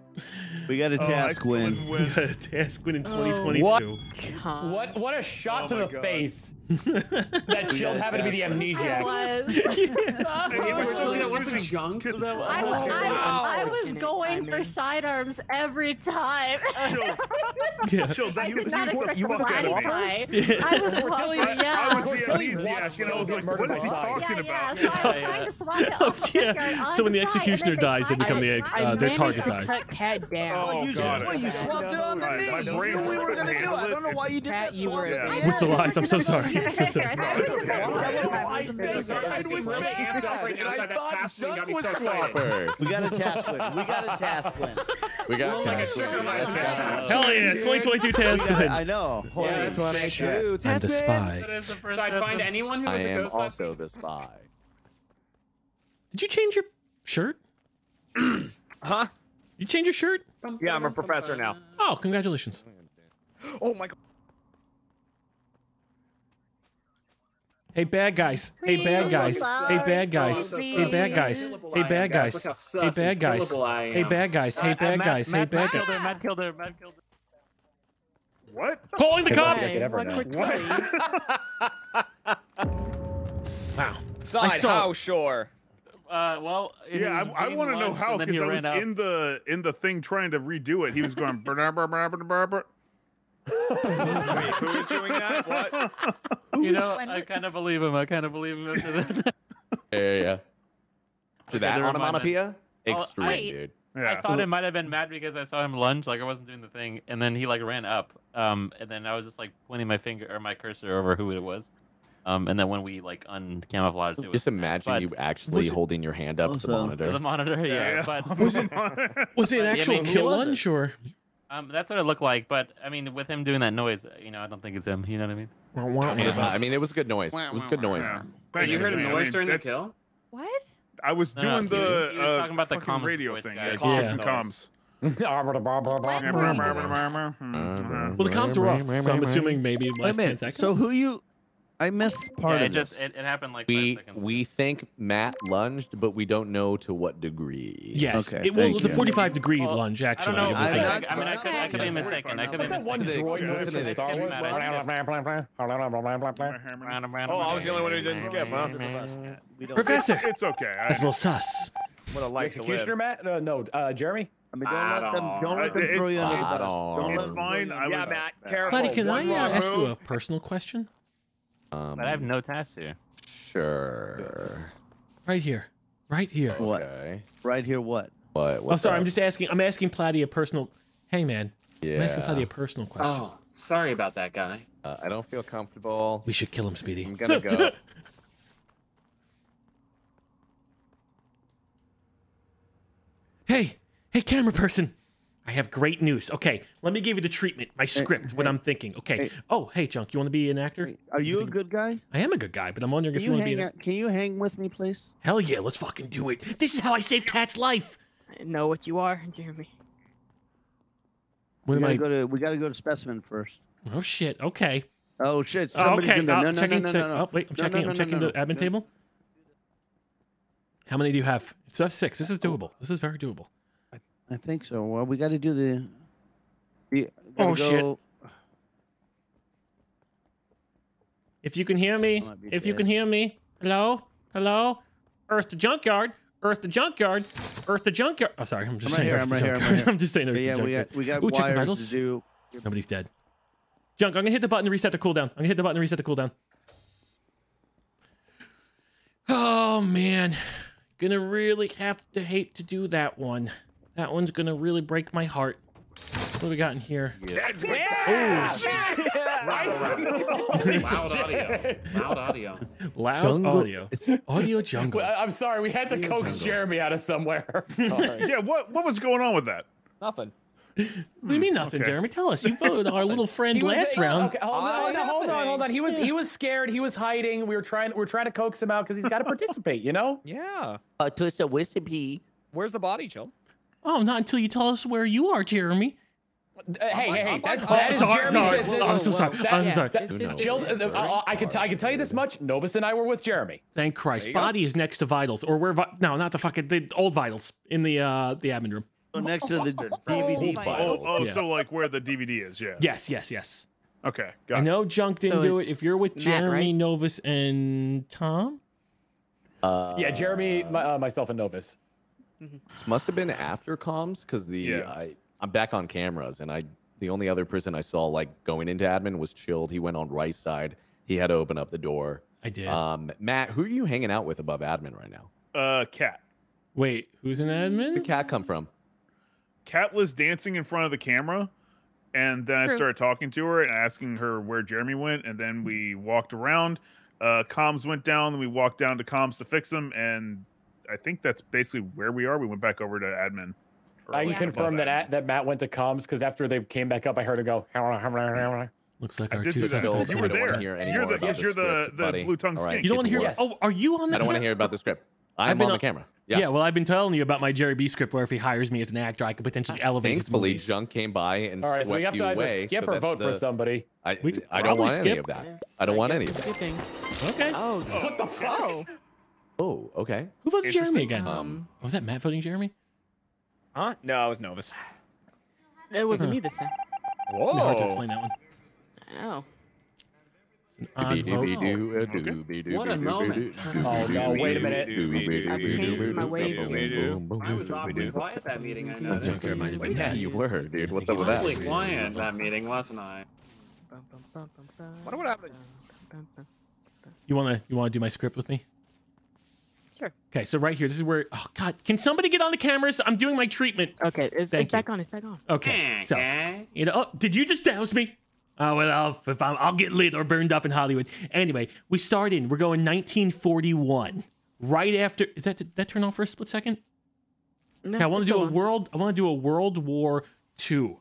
We got a Oh, task win. [LAUGHS] We got a task win in 2022. What? What? What a shot Oh to the God. face. [LAUGHS] that chilled happened to be the [LAUGHS] It amnesiac. was. Hey, Wait, we're so that wasn't junk? I, I, I was going for sidearms every time. Yeah. Chill, I you- did not you- expect you a was body. Yeah. I was swapper, I yeah. was Still amnesiac, I was like, what is he talking Yeah, yeah. about? So I was trying to swap it off Yeah. So when the on side, and executioner dies, they become the right. uh, their target dies. cut Cat down. Oh, you God. well, you swapped it on to me. my You knew we were gonna do it. I don't know why you did Pat, that. you were- Yeah. With the lies, I'm so sorry. I'm so sorry. thought it was a Why? very- I said sorry, I was bad. amped up right now, And I thought task win got Junk me was so swapper. We got a task win. We got a task win. We got Well, like a task win. sugar We got light on task that. win. Hell yeah, 2022 task Yeah, win. I know. Holy Yeah, that's shit. sick. I'm the spy. That is the first So I'd find anyone who I was a am ghost last also the spy. Did you change your shirt? [CLEARS THROAT] Huh? You change your shirt? Yeah, I'm a professor now. Oh, congratulations. Oh my god. Hey, bad guys. Hey, bad guys. Hey, bad guys. Hey, bad guys. Hey, bad guys. Look how sus Hey, bad guys. Hey, bad guys. Hey, Uh, bad guys. Hey, bad guys. her. Matt killed her. Killed. What? Calling the cops. I could ever know. Wow. Side, saw- how sure? Uh, well, it Yeah, was I, I want to know how because I was out. in the in the thing trying to redo it. He was going. [LAUGHS] "Brr, brr, brr, brr, brr, brr." Wait, who is doing that? What? [LAUGHS] You know, I kind of believe him. I kind of believe him after that. [LAUGHS] Yeah, yeah, yeah. For Okay, that never mind then. onomatopoeia? Oh, Extreme, I- dude. I thought it might have been Matt because I saw him lunge, like I wasn't doing the thing, and then he like ran up, um, and then I was just like pointing my finger or my cursor over who it was, um, and then when we like uncamouflaged, it was Just imagine but- you actually Was it- holding your hand up to the monitor. the monitor, [LAUGHS] yeah, Yeah. but Was it, [LAUGHS] was it an Yeah, actual maybe- kill Who was it? lunge or? um, that's what it looked like. But I mean, with him doing that noise, you know, I don't think it's him. You know what I mean? Yeah, I mean, it was a good noise. It was good noise. Yeah. Oh, you heard a man. I noise mean, during the kill? What? I was No, no, doing he was- the he was uh, talking about the comms radio thing. guy. Yeah, Yeah. comms, Well, comms. [LAUGHS] Well, the comms were off, so I'm assuming maybe Wait a last 10 seconds. So who you? I missed part yeah, of it just this. it, it happened like We five seconds. we think Matt lunged, but we don't know to what degree. Yes. Okay, it, well, it thank was a 45 degree Well, lunge, I actually. don't know. It I, I, I mean, I could, I could be mistaken. I could be What's that one mistaken. droid noise from Star Wars? Oh, I was the only one who didn't skip, huh? Professor! It's okay. That's a little sus. What a life. Executioner, Matt? Uh, no, uh, Jeremy. I mean, don't let them. Don't let them It's- throw you under the bus. Don't let It's fine. throw you I under Yeah, Matt, careful. Buddy, can I ask you a personal question? Um, But I have no tasks here. Sure. Right here. Right here. What? Okay. Right here, what? What? Oh, what's sorry. up? I'm just asking. I'm asking Platty a personal. Hey, man. Yeah. I'm asking Platty Yeah. a personal question. Oh, sorry about that guy. Uh, I don't feel comfortable. We should kill him, Speedy. I'm gonna go. [LAUGHS] Hey, hey, camera person. I have great news. Okay, let me give you the treatment, my script, what hey, I'm thinking. Okay. hey. Oh, hey, Junk, you want to be an actor? Hey, Are you a good guy? I am a good guy, but I'm wondering Can if you you want to be hang? an out- Can you hang with me, please? Hell yeah, let's fucking do it. This is how I saved Cat's life. I know what you are, Jeremy. What we am gotta I? go to. We gotta go to specimen first. Oh shit. Okay. Oh shit! Oh, Somebody's okay. in there. Oh, No, no, no, checking. no, check- no, no. Oh, wait. I'm No, no, checking. no, I'm no, checking no, the admin no. table. How many do you have? It's uh, six. This is doable. This is very doable. I think so. Well, we got to do the. the Oh, shit. If you can hear me, if you can hear me, hello, hello, Earth the junkyard, Earth the junkyard, Earth the junkyard. Oh, sorry, I'm just I'm right saying here, Earth I'm the right here, I'm right here. [LAUGHS] I'm just saying Earth Yeah, the we junkyard. got we got Ooh, wires vitals. to do. Nobody's dead. Junk, I'm gonna hit the button to reset the cooldown. I'm gonna hit the button to reset the cooldown. Oh man, gonna really have to hate to do that one. That one's gonna really break my heart. What do we got in here? That's [LAUGHS] Loud audio. Loud audio. Loud Jungle- audio. It's audio jungle. I'm sorry, we had to coax Jeremy out of somewhere. Sorry. [LAUGHS] Yeah, what what was going on with that? Nothing. What do you mean nothing, okay. Jeremy? Tell us. You voted our little [LAUGHS] friend was- last round. Okay, hold on, hold on, hold on, hold on. He was he was scared. He was hiding. We were trying we were trying to coax him out because he's got to participate. You know. Yeah. Uh, to a recipe. Where's the body, Chill? Oh, not until you tell us where you are, Jeremy. Uh, hey, hey, hey! That, Oh, that is sorry, Jeremy's sorry. business. I'm so sorry. That- I'm so sorry. that- Who? Jill, uh, I can t- I can tell you this much. Novus and I were with Jeremy. Thank Christ. you go. Body is next to vitals, or we're vi- no, not the fucking the old vitals in the uh the admin room. So next to the DVD my file. Oh, oh, Yeah. so like where the DVD is, yeah. Yes, yes, yes. Okay, got it. know Junk didn't So do it. If you're with it's Matt, Jeremy, right? Novus, and Tom, Uh, Yeah, Jeremy, my, uh, myself, and Novus. This must have been after comms because the Yeah. I, I'm back on cameras and I the only other person I saw like going into admin was chilled. He went on right side. He had to open up the door. I did. Um, Matt, who are you hanging out with above admin right now? Uh, Cat. Wait, who's an Where'd the admin? cat come from? Cat was dancing in front of the camera, and then I started talking to her and asking her where Jeremy went, and then we walked around. Uh, comms went down, and we walked down to comms to fix them, and I think that's basically where we are. We went back over to admin. I can confirm above that that Matt went to comms because after they came back up, I heard him go. Looks like I our two do that. suspects. You I were don't wanna there. hear any You're more the- about you're the- script, the buddy. blue-tongue All right, skink. You don't want to hear? Yes. Oh, are you on the? I don't want to hear about the script. I've I'm been on the camera. Yeah. Yeah. well, I've been telling you about my Jerry B script, where if he hires me as an actor, I could potentially ah, elevate his Thankfully, movies. Junk came by and All right, so we have to either skip so or vote the- for somebody. I, I don't want probably any of that. Yes, I don't want any of that. skipping. Okay. Oh, What the fuck? Oh. Oh, okay. Who voted Jeremy again? Um, Oh, was that Matt voting Jeremy? Huh? No, it was Novus. it wasn't me this time. Whoa. No, hard to explain that one. I know. Odd vote. What a moment. Oh no! Wait a minute. I've changed my ways. I was awfully quiet that meeting. I know. Junker might have been Yeah, you were, dude. What's up think with he that? Awfully quiet that meeting, wasn't I? What would happen? You wanna you wanna do my script with me? Sure. Okay, so right here, this is where. Oh God, can somebody get on the cameras? I'm doing my treatment. Okay, it's, Thank it's back on. It's back on. Okay, so Okay. you know, oh, did you just douse me? Oh well, I'll, if I'm, I'll get lit or burned up in Hollywood. Anyway, we start in. We're going 1941, right after. Is that did that turn off for a split second? No, Okay, I want to do a on. world. I want to do a World War II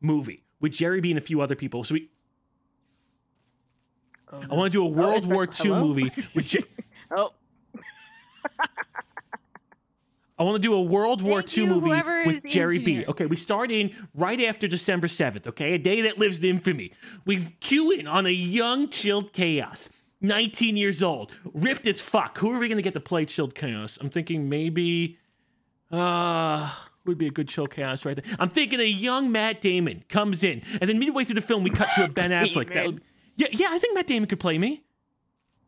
movie with Jerry B and a few other people. So we. Oh, I want to do a oh, World it's back- War II hello? movie with. Je- [LAUGHS] Oh, I want to do a World War Thank II you, movie with is Jerry B. Okay, we start in right after December 7th, okay? A day that lives in infamy. We cue in on a young chilled chaos. 19 years old, ripped as fuck. Who are we going to get to play chilled chaos? I'm thinking maybe uh would be a good Chilled chaos right there. I'm thinking a young Matt Damon comes in, and then midway through the film we cut to a Ben Affleck. That would, yeah, yeah, I think Matt Damon could play me.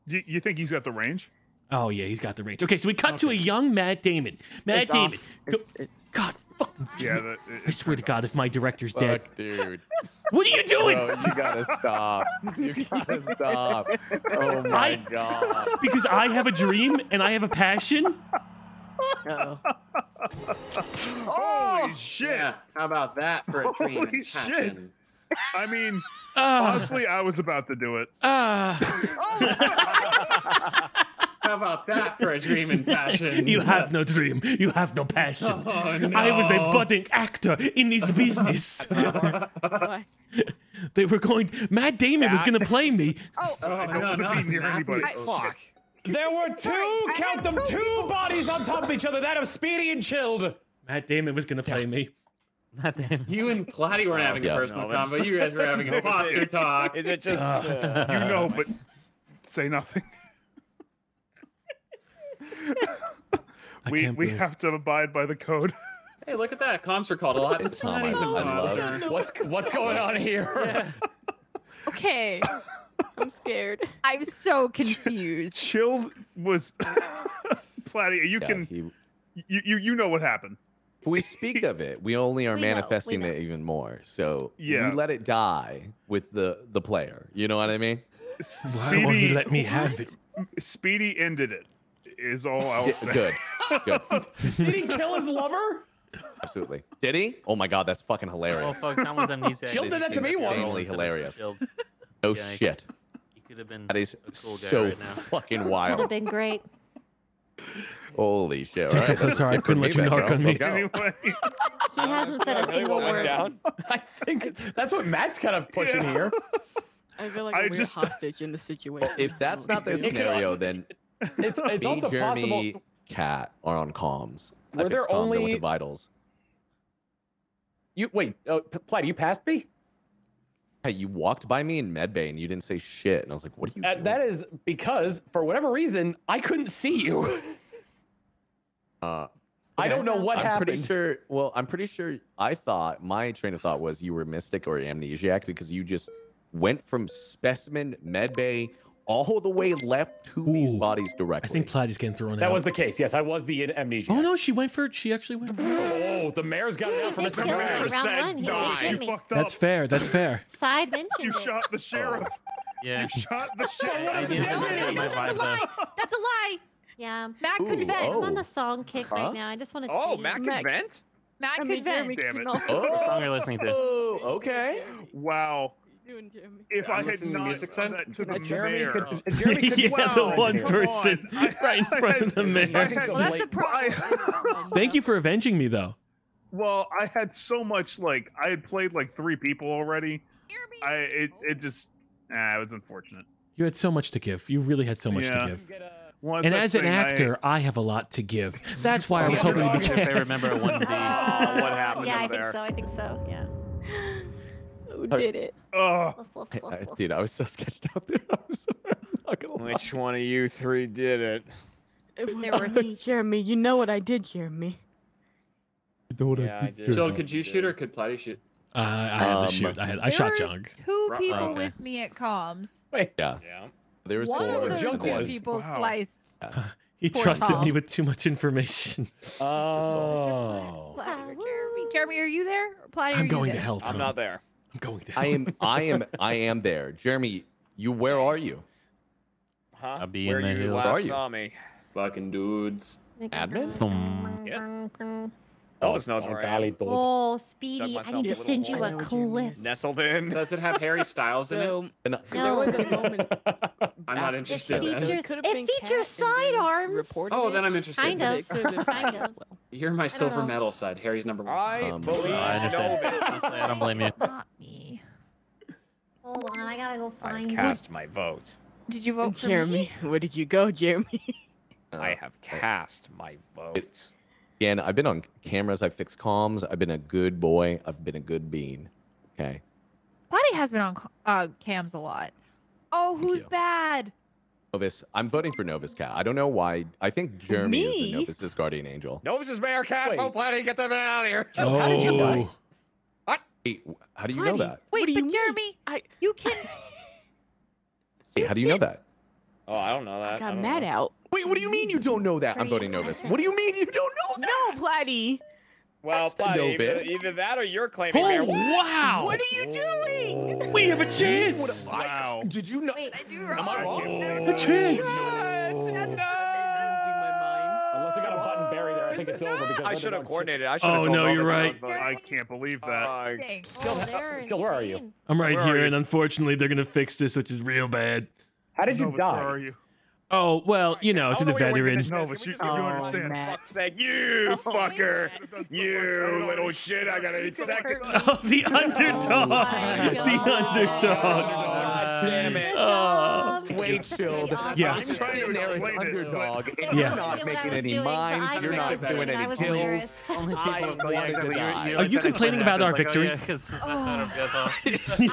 You, you think he's got the range? Oh yeah, he's got the range. Okay, so we cut to a young Matt Damon. Matt it's Damon. Go- It's, it's, God, fucking Yeah. That, I swear to God, if my director's dead, dude. [LAUGHS] what are you doing? Bro, you gotta stop. You [LAUGHS] gotta stop. Oh my I- god. Because I have a dream and I have a passion. uh-oh. [LAUGHS] Holy shit! Yeah. How about that for a dream Holy and shit. passion? I mean, Uh, honestly, I was about to do it. uh, How about that for a dream and [LAUGHS] passion? you have no dream. You have no passion. Oh, no. I was a budding actor in this business. [LAUGHS] They were going. Matt Damon was going to play me. Oh, I don't no, want to no, be near not anybody. me. Fuck. There were two, count them, two bodies on top of each other. That of Speedy and Chilled. Matt Damon was going to play me. Matt Damon. You and Platty weren't having yeah. a personal No, that's- combo. You guys were having a [LAUGHS] foster talk. Is it just? Uh, You know, but say nothing. [LAUGHS] I we we have to abide by the code. [LAUGHS] Hey, look at that. Comms are called a lot. Tom, I- Platty's I love- imposter. What's what's going on here? Okay. [LAUGHS] I'm scared. I'm so confused. Chilled was Platty. You Yeah, can he- you, you you know what happened. if we speak of it, we only are We manifesting know. it even more. So Yeah. we let it die with the the player. You know what I mean? Why won't he let me have it? Speedy ended it. Is all I'll G- say. good. Good. [LAUGHS] Did he kill his lover? Absolutely. Did he? Oh my god, that's fucking hilarious. Oh fuck, Tom was amnesiac. Jill did that to me once. Insanely hilarious. Shield. Oh, no Yeah, shit. He could have been That is a cool guy so right now. fucking Would [LAUGHS] wild. have been great. Holy shit. Jacob, All right, so let's sorry, I couldn't let you then, narc on me. Let's go. [LAUGHS] Anyway, He hasn't said a single word. down? I think that's what Matt's kind of pushing Yeah. here. I feel like I a weird just- hostage in the situation. Well, if that's not the scenario, then It's [LAUGHS] it's me, also Jeremy, possible. Cat are on comms. I Were fixed there comms, I went only- to vitals. You wait, uh, Platt, you passed me. Hey, you walked by me in medbay and you didn't say shit, and I was like, "What are you?" Uh, doing? that is because for whatever reason I couldn't see you. [LAUGHS] Uh, I don't know what I'm happened. pretty sure. Well, I'm pretty sure. I thought my train of thought was you were mystic or amnesiac because you just went from specimen medbay all the way left to these Ooh, bodies I directly. think Platy's getting thrown That out. was the case. Yes, I was the in- amnesia. Oh no, she went for it. She actually went for it. Oh, the mayor's got it out for Mr. killed Mayor. round said one. Die. you fucked up. That's fair. That's [LAUGHS] fair. Side mentioned You it. shot the sheriff. Yeah. You shot the [LAUGHS] sheriff. I didn't No, no, no, that's a lie. That's a lie. Yeah. Matt Ooh, could vent. oh. I'm on the oh. song kick Huh? right now. I just want to. Oh, Matt could Mac- vent? Matt could mean, vent. Damn it. also. What song are listening to? Oh, okay. Wow. Doing Jeremy. If I'm I had not music done that to the Jeremy mayor. could, Jeremy could [LAUGHS] yeah, wow. the one come person on. [LAUGHS] Right in I front had- of the [LAUGHS] I mayor. had- Well, that's the problem. I- Thank you for avenging me, though. Well, I had so much like I had played like three people already. Jeremy. I it it just ah, it was unfortunate. You had so much to give. You really had so much Yeah. to give. One And as an thing, I- actor, I, have a lot to give. That's why I was hoping to be if they cast. remember one D. Oh, what happened Yeah, I over think there? so. I think so. Yeah. Who did it? Ugh. Woof, woof, woof, dude, I was so sketched out there. [LAUGHS] I was I'm not gonna lie. Which one of you three did it? It was There were me, Jeremy. You know what I did, Jeremy. You know Yeah, I did. Jill, could you shoot or could Platty shoot? Uh, I had Um, the shoot. I had. I shot was Junk. Two people okay. with me at comms. Wait. Yeah, Yeah. there was One four. of those Junk two was. people Wow. sliced. [LAUGHS] He Poor trusted me with too much information. [LAUGHS] Oh. Platy or Jeremy. Jeremy, are you there? Platy, I'm you going to hell, Tom. I'm not there. I'm going to hell. I am. [LAUGHS] I am. I am there. Jeremy, you. Where are you? Huh? I'll be in Where the you hills. last Are you? saw me? Fucking dudes. Admin? Elvis knows where I am. Oh, Speedy, I need to send you a a I know what you mean. clip. Nestled in. Does it have Harry Styles in it? No. And, there was a [LAUGHS] moment. I'm not interested. It features- could've it been features Kat and then sidearms. reported Oh, then I'm interested. Kind of. it could've [LAUGHS] been Kind of. You're my silver know. medal side. Harry's number one. I Um, believe I understand. Novus. Honestly, I don't blame you. Not me. Hold on, I gotta go I've find it. cast my vote. Did you vote for Jeremy, me? where did you go, Jeremy? I have cast my vote. Again, I've been on cameras. I've fixed comms. I've been a good boy. I've been a good bean. Okay. Platy has been on uh, cams a lot. Oh, Thank who's you. bad? Novus. I'm voting for Novus Cat. I don't know why. I think Jeremy is Me? the Novus's guardian angel. Novus is Mayor Cat. Wait. Vote Platy. Get them out of here. [LAUGHS] Oh, How did you die? Wait, how do you know that? Wait, but you mean? Jeremy, I you can. [LAUGHS] Wait, how do you know that? Oh, I don't know that. I I got don't mad know. out. Wait, what do you mean you don't know that? I'm voting Novus. What do you mean you don't know that? No, Platy. Well, Platy, either, Novus. either that or you're claiming Oh, Mayor. wow. What are you doing? We have a chance. Wow. Did you know? Wait, Am I wrong? A chance. Unless I got a button buried there, I think it's over because I should have coordinated. I should have Oh, told no, you're right. I can't believe that. Uh, Dang. Oh, Gil, where are you? I'm right Where here, and unfortunately, they're gonna fix this, which is real bad. How did you Novus, Where are die? you? Oh well, you know, to don't the know where you're veteran. waiting Novus, you, you Oh, understand? Matt. fuck's sake, you oh, fucker. You little shit. I got eight seconds. [LAUGHS] Oh, the underdog. my the God. underdog. God damn it. Good Oh. job. Wait, chilled. Awesome. Yeah. I'm sitting there as Explain it, underdog, and Yeah. you're not did what I making any doing, minds. You're not participated, doing any kills. [LAUGHS] I people wanted to die. Are you complaining about our victory? Oh, yeah, 'cause that's [LAUGHS] not a good thought.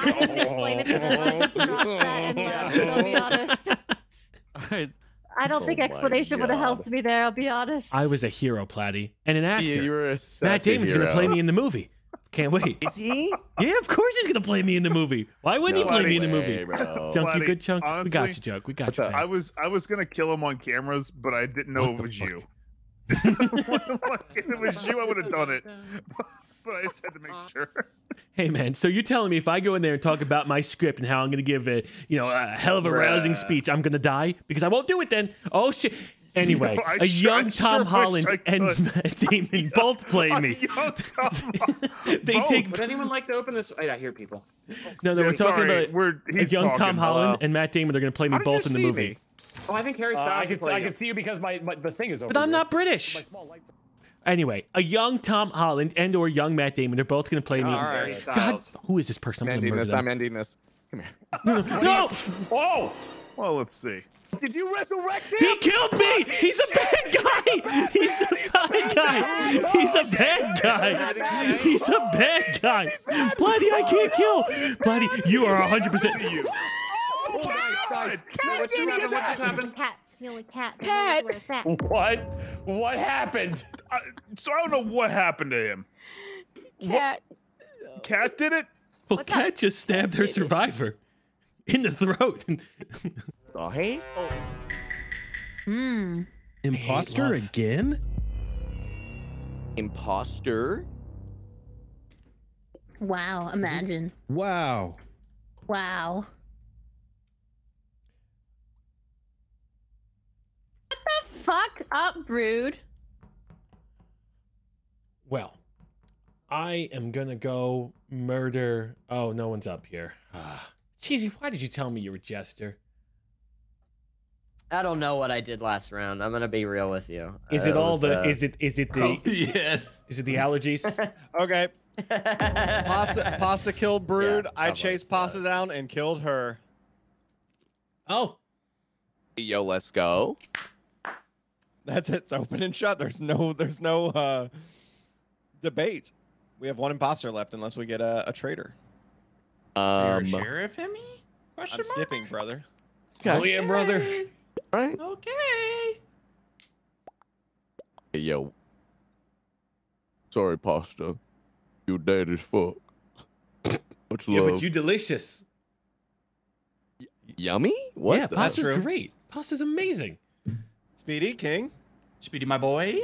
I didn't explain it to them. I just that and left, be honest. Alright, I don't think Oh my explanation would have helped me there, I'll be honest. I was a hero, Platty, and an actor. Yeah, you were a Matt such a Damon's gonna play me in the movie. Can't wait. Is he? Yeah, of course he's gonna play me in the movie. Why wouldn't he No play me in the movie? bro. [LAUGHS] Junk, you good, Chunk? we got you, Junk. We got you. man. I was I was gonna kill him on cameras, but I didn't know What it was fuck? you. [LAUGHS] [LAUGHS] if it was you, I would have done it. But I just had to make sure. [LAUGHS] Hey man, so you're telling me if I go in there and talk about my script and how I'm gonna give a you know a hell of a rousing speech, I'm gonna die because I won't do it then. Oh shit! [LAUGHS] Anyway, Yo, I a sure- I [LAUGHS] young Tom sure Holland and. Matt Damon both play me. young Tom Holland. They Both. take Would anyone like to open this? Wait, I hear people. no, no. Yeah, we're talking sorry, about we're, a he's young Tom. Holland Hello. and Matt Damon They're going to play me How both in the movie. me? Oh, I think Harry Uh, Styles. I can can I you. can see you because my, my the thing is over. But I'm here. not British. My small lights. Anyway, a young Tom Holland and or young Matt Damon, they're both going to play me. All right, God, who is this person? I'm I'm ending this. them. I'm ending this. Come here. No, No! [LAUGHS] Oh, well, let's see. Did you resurrect him? he killed me. [LAUGHS] He's a bad guy. He's a bad guy. He's a bad guy. He's a bad guy. Bloody, I oh, can't kill. Bloody, you are 100. percent Oh, guys, guys. What just happened? What just happened? Cats. The only cat. Cat. knows Where it's at. What? What happened? I, so I don't know what happened to him. Cat. Cat did it. Well, Kat just stabbed her survivor in the throat. [LAUGHS] Oh, hey. Hmm. Imposter love. again? Imposter. Wow. Imagine. Wow. Wow. What the fuck up, Brood? Well, I am gonna go murder. Oh, no one's up here. Ah. Cheesy, why did you tell me you were Jester? I don't know what I did last round. I'm gonna be real with you. Is Uh, it all was, the? uh, Is it? Is it the? [LAUGHS] yes. Is it the allergies? [LAUGHS] Okay. [LAUGHS] Pasta, pasta killed Brood. Yeah, I chased it's, Pasta down and killed her. oh, Yo, let's go. That's it. It's open and shut. There's no there's no uh debate. We have one imposter left unless we get a, a traitor. You're Um, a sheriff, Hemi? Question I'm mark? skipping, brother. oh yeah, brother. right. Okay. Hey, yo. Sorry, pasta. You dead as fuck. Much Yeah, love. but you delicious. Yummy? What? yeah, pasta's true. great. Pasta's amazing. Speedy King. Speedy, my boy.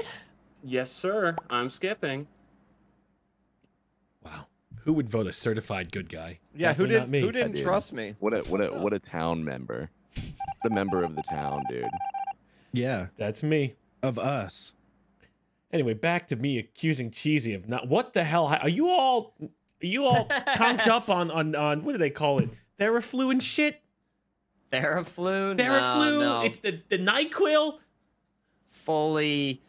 Yes, sir. I'm skipping. Wow. Who would vote a certified good guy? Yeah, who Definitely not didn't me. who didn't did. trust me? What a what a what a town member. The member of the town, dude. Yeah, That's me. of us. Anyway, back to me accusing Cheesy of not. What the hell? Are you all? Are you all conked up on on on what do they call it? Theraflu and shit. Theraflu? Theraflu. No, no. It's the the Nyquil. fully,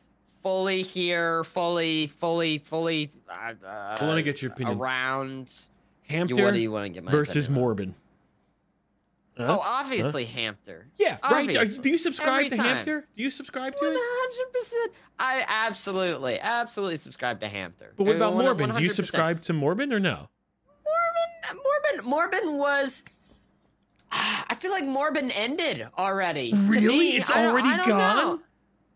fully here, fully, fully, fully. Uh, I want to get your opinion. around. You, what do you want to get my versus? Morbin. Huh? Oh, obviously Hamter. yeah, right. Do you subscribe Every to time. Hamter? Do you subscribe to One it? hundred percent. I absolutely, absolutely subscribe to Hamter. But what about one- Morbin? Do you subscribe to Morbin or no? Morbin, Morbin Morbin was. [SIGHS] I feel like Morbin ended already. To Really? me, It's I already I don't know.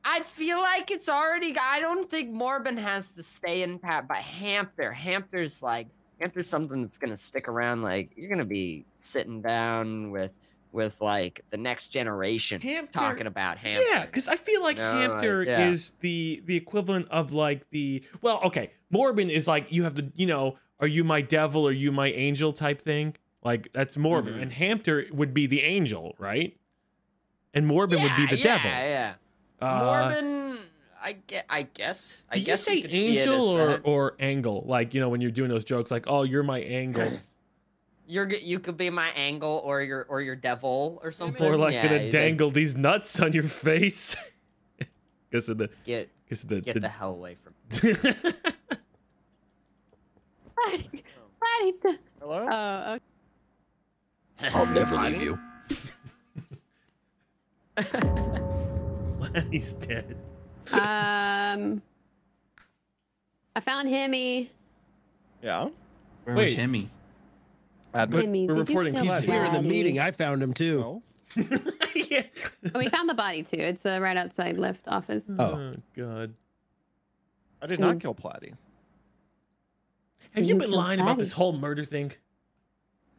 I feel like it's already. I don't think Morbin has the stay in pat, but Hampter, Hampter's like Hampter's something that's gonna stick around. Like you're gonna be sitting down with with like the next generation Hampter- talking about Hampter. Yeah, because I feel like No, Hamter like, yeah. is the the equivalent of like the well, okay, Morbin is like you have the you know, are you my devil or you my angel type thing? Like that's Morbin, Mhm. and Hamter would be the angel, right? And Morbin would be the yeah, devil. Yeah, Uh, Morbin, I get. I guess. I do you guess say could see it angel as or that. or angle? Like you know when you're doing those jokes, like oh you're my angle, [LAUGHS] You're you could be my angle or your or your devil or something. or like yeah, gonna you dangle these nuts on your face. [LAUGHS] Because of the Get because of the, get the, the hell away from. me. [LAUGHS] Hello? Oh, okay. I'll never leave you. [LAUGHS] He's dead. Um, I found Hemi. Yeah. Where Wait. was Hemi? Admin. Hemi, we're did you reporting kill he's a Here in the meeting, I found him too. No. [LAUGHS] yeah. Oh, we found the body too. It's uh, right outside left office. Oh god. I did Mm. not kill Platty. Have you You been killed lying about this whole murder thing?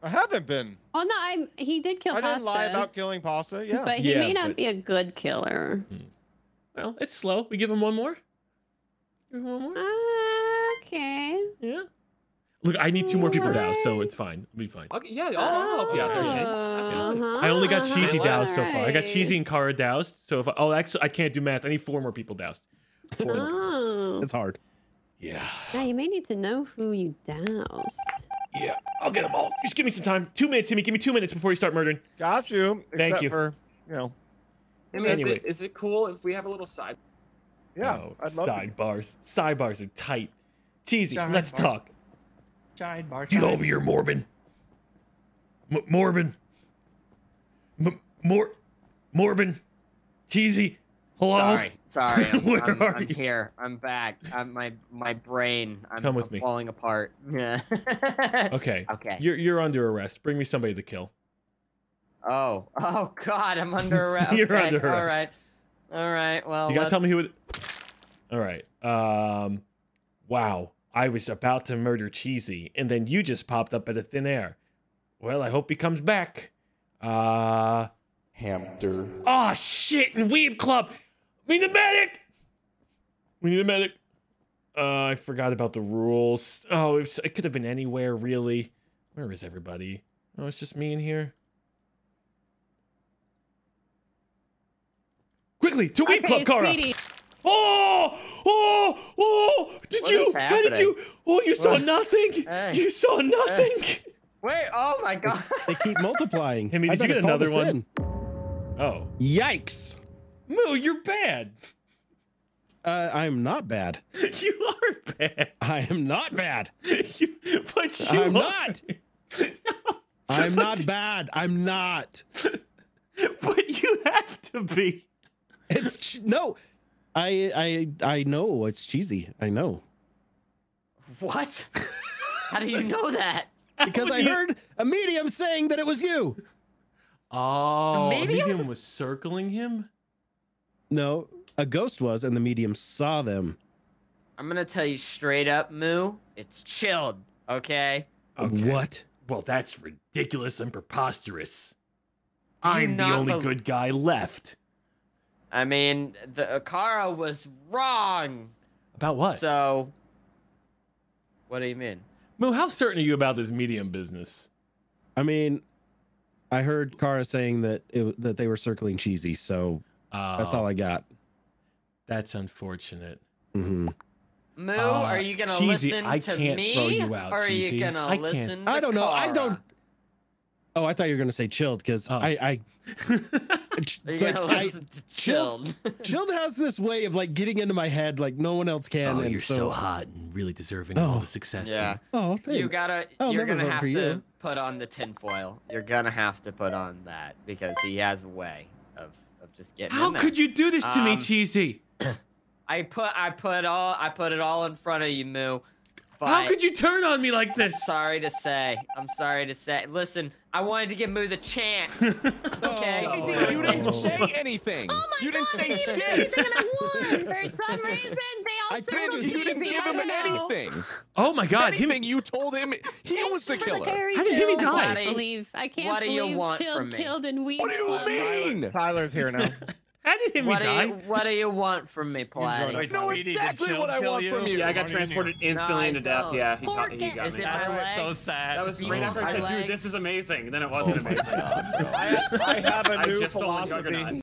I haven't been. Oh no, I'm. he did kill I didn't lie about killing pasta. Yeah. But he Yeah, may not but- be a good killer. Well, it's slow. We give him one more. Give him one more. Okay. Yeah. Look, I need two more people now, so it's fine. It'll be fine. Okay, yeah, I'll, I'll help you out there, Uh, Uh-huh, I only got cheesy uh-huh, doused so far. I got cheesy and Kara doused. So if I, oh, actually, I can't do math. I need four more people doused. Four more. Oh. It's hard. Yeah. Yeah, you may need to know who you doused. Yeah, I'll get them all. Just give me some time. Two minutes, Timmy. Give me two minutes before you start murdering. Got you. Thank except you. For, you know, I mean, is, it, is it cool if we have a little side? yeah. Oh, I'd love sidebars. Sidebars are tight. Cheesy. Sidebars. Let's talk. Sidebar. Get over here, Morbin. M- Morbin. M- Mor, Morbin. Cheesy. Hello. Sorry, sorry. [LAUGHS] I'm, Where I'm, are I'm you? here. I'm back. I'm, my my brain. I'm, Come with I'm me. falling apart. Yeah. [LAUGHS] Okay. Okay. You're you're under arrest. Bring me somebody to kill. Oh. [LAUGHS] Oh God. I'm under arrest. You're Okay, under All arrest. right. All right. Well. You gotta tell me let's- who it. All right. Um. Wow. I was about to murder Cheesy, and then you just popped up out of thin air. Well, I hope he comes back. Uh. Hamster. Oh shit! And Weeb Club. We need a medic. We need a medic. Uh, I forgot about the rules. Oh, it, was- it could have been anywhere really. Where is everybody? Oh, it's just me in here. Quickly to Weeb Club, Kara. Oh, oh, oh! Did What you? How did you? Oh, you saw What? nothing. Hey. You saw nothing. Wait. Oh my God. They keep multiplying. Hey, did you get another this one? in. Oh, Yikes! Moo, you're bad. Uh, I'm not bad. [LAUGHS] You are bad. I am not bad. [LAUGHS] you, but you I'm are. not. [LAUGHS] I'm not bad. I'm not. But you have to be. It's no. I I I know it's cheesy. I know What? How do you know that? because I you- heard a medium saying that it was you. Oh, The medium? medium was circling him. No, a ghost was, and the medium saw them. I'm gonna tell you straight up, Moo. It's chilled. Okay. What? Well, that's ridiculous and preposterous. Do I'm the only bel- good guy left. I mean, the Akara was wrong. About what? So. What do you mean? Moo, how certain are you about this medium business? I mean, I heard Kara saying that it, that they were circling cheesy, so that's all I got. Oh, That's unfortunate. hmm Moo, Uh, are you gonna Cheesy, listen I to can't me, throw you out, or are Cheesy. you gonna I can't. listen? To I don't know. I don't. Oh, I thought you were gonna say chilled because Oh. I I. [LAUGHS] Are you but gonna I- listen to [LAUGHS] Chilled, Chilled? [LAUGHS] Chilled has this way of like getting into my head like no one else can. oh, and you're so, hot and really deserving of all Oh. the success. Yeah. Oh, thanks. You gotta. I'll you're gonna have to you. put on the tinfoil. You're gonna have to put on that because he has a way of of just getting. How in there. could you do this to me, Um, Cheesy? [COUGHS] I put I put all I put it all in front of you, Moo. But How could you turn on me like I'm this? sorry to say. I'm sorry to say. Listen, I wanted to give Moo the chance. [LAUGHS] Okay. Oh, anything, you didn't say anything. Oh my you didn't God, say he didn't say shit. anything and I won. For some reason, they all I circled did. You didn't give him know. anything. Oh my God, him. anything you told him he was the killer. very How did Himmy chill. die? I can't believe. I can't What do you believe want Chilled from me? killed and we. What do you mean? Tyler's here now. [LAUGHS] How did him What do die? you What do you want from me, Wait, Platy? know exactly what I want you? from you. Yeah, I got Running in transported instantly No, into death. Yeah, he, got, he got Is me. it my That's so sad. That was You right after I my said, dude, this is amazing. And then it wasn't oh amazing. I, I have a new just philosophy. juggernaut.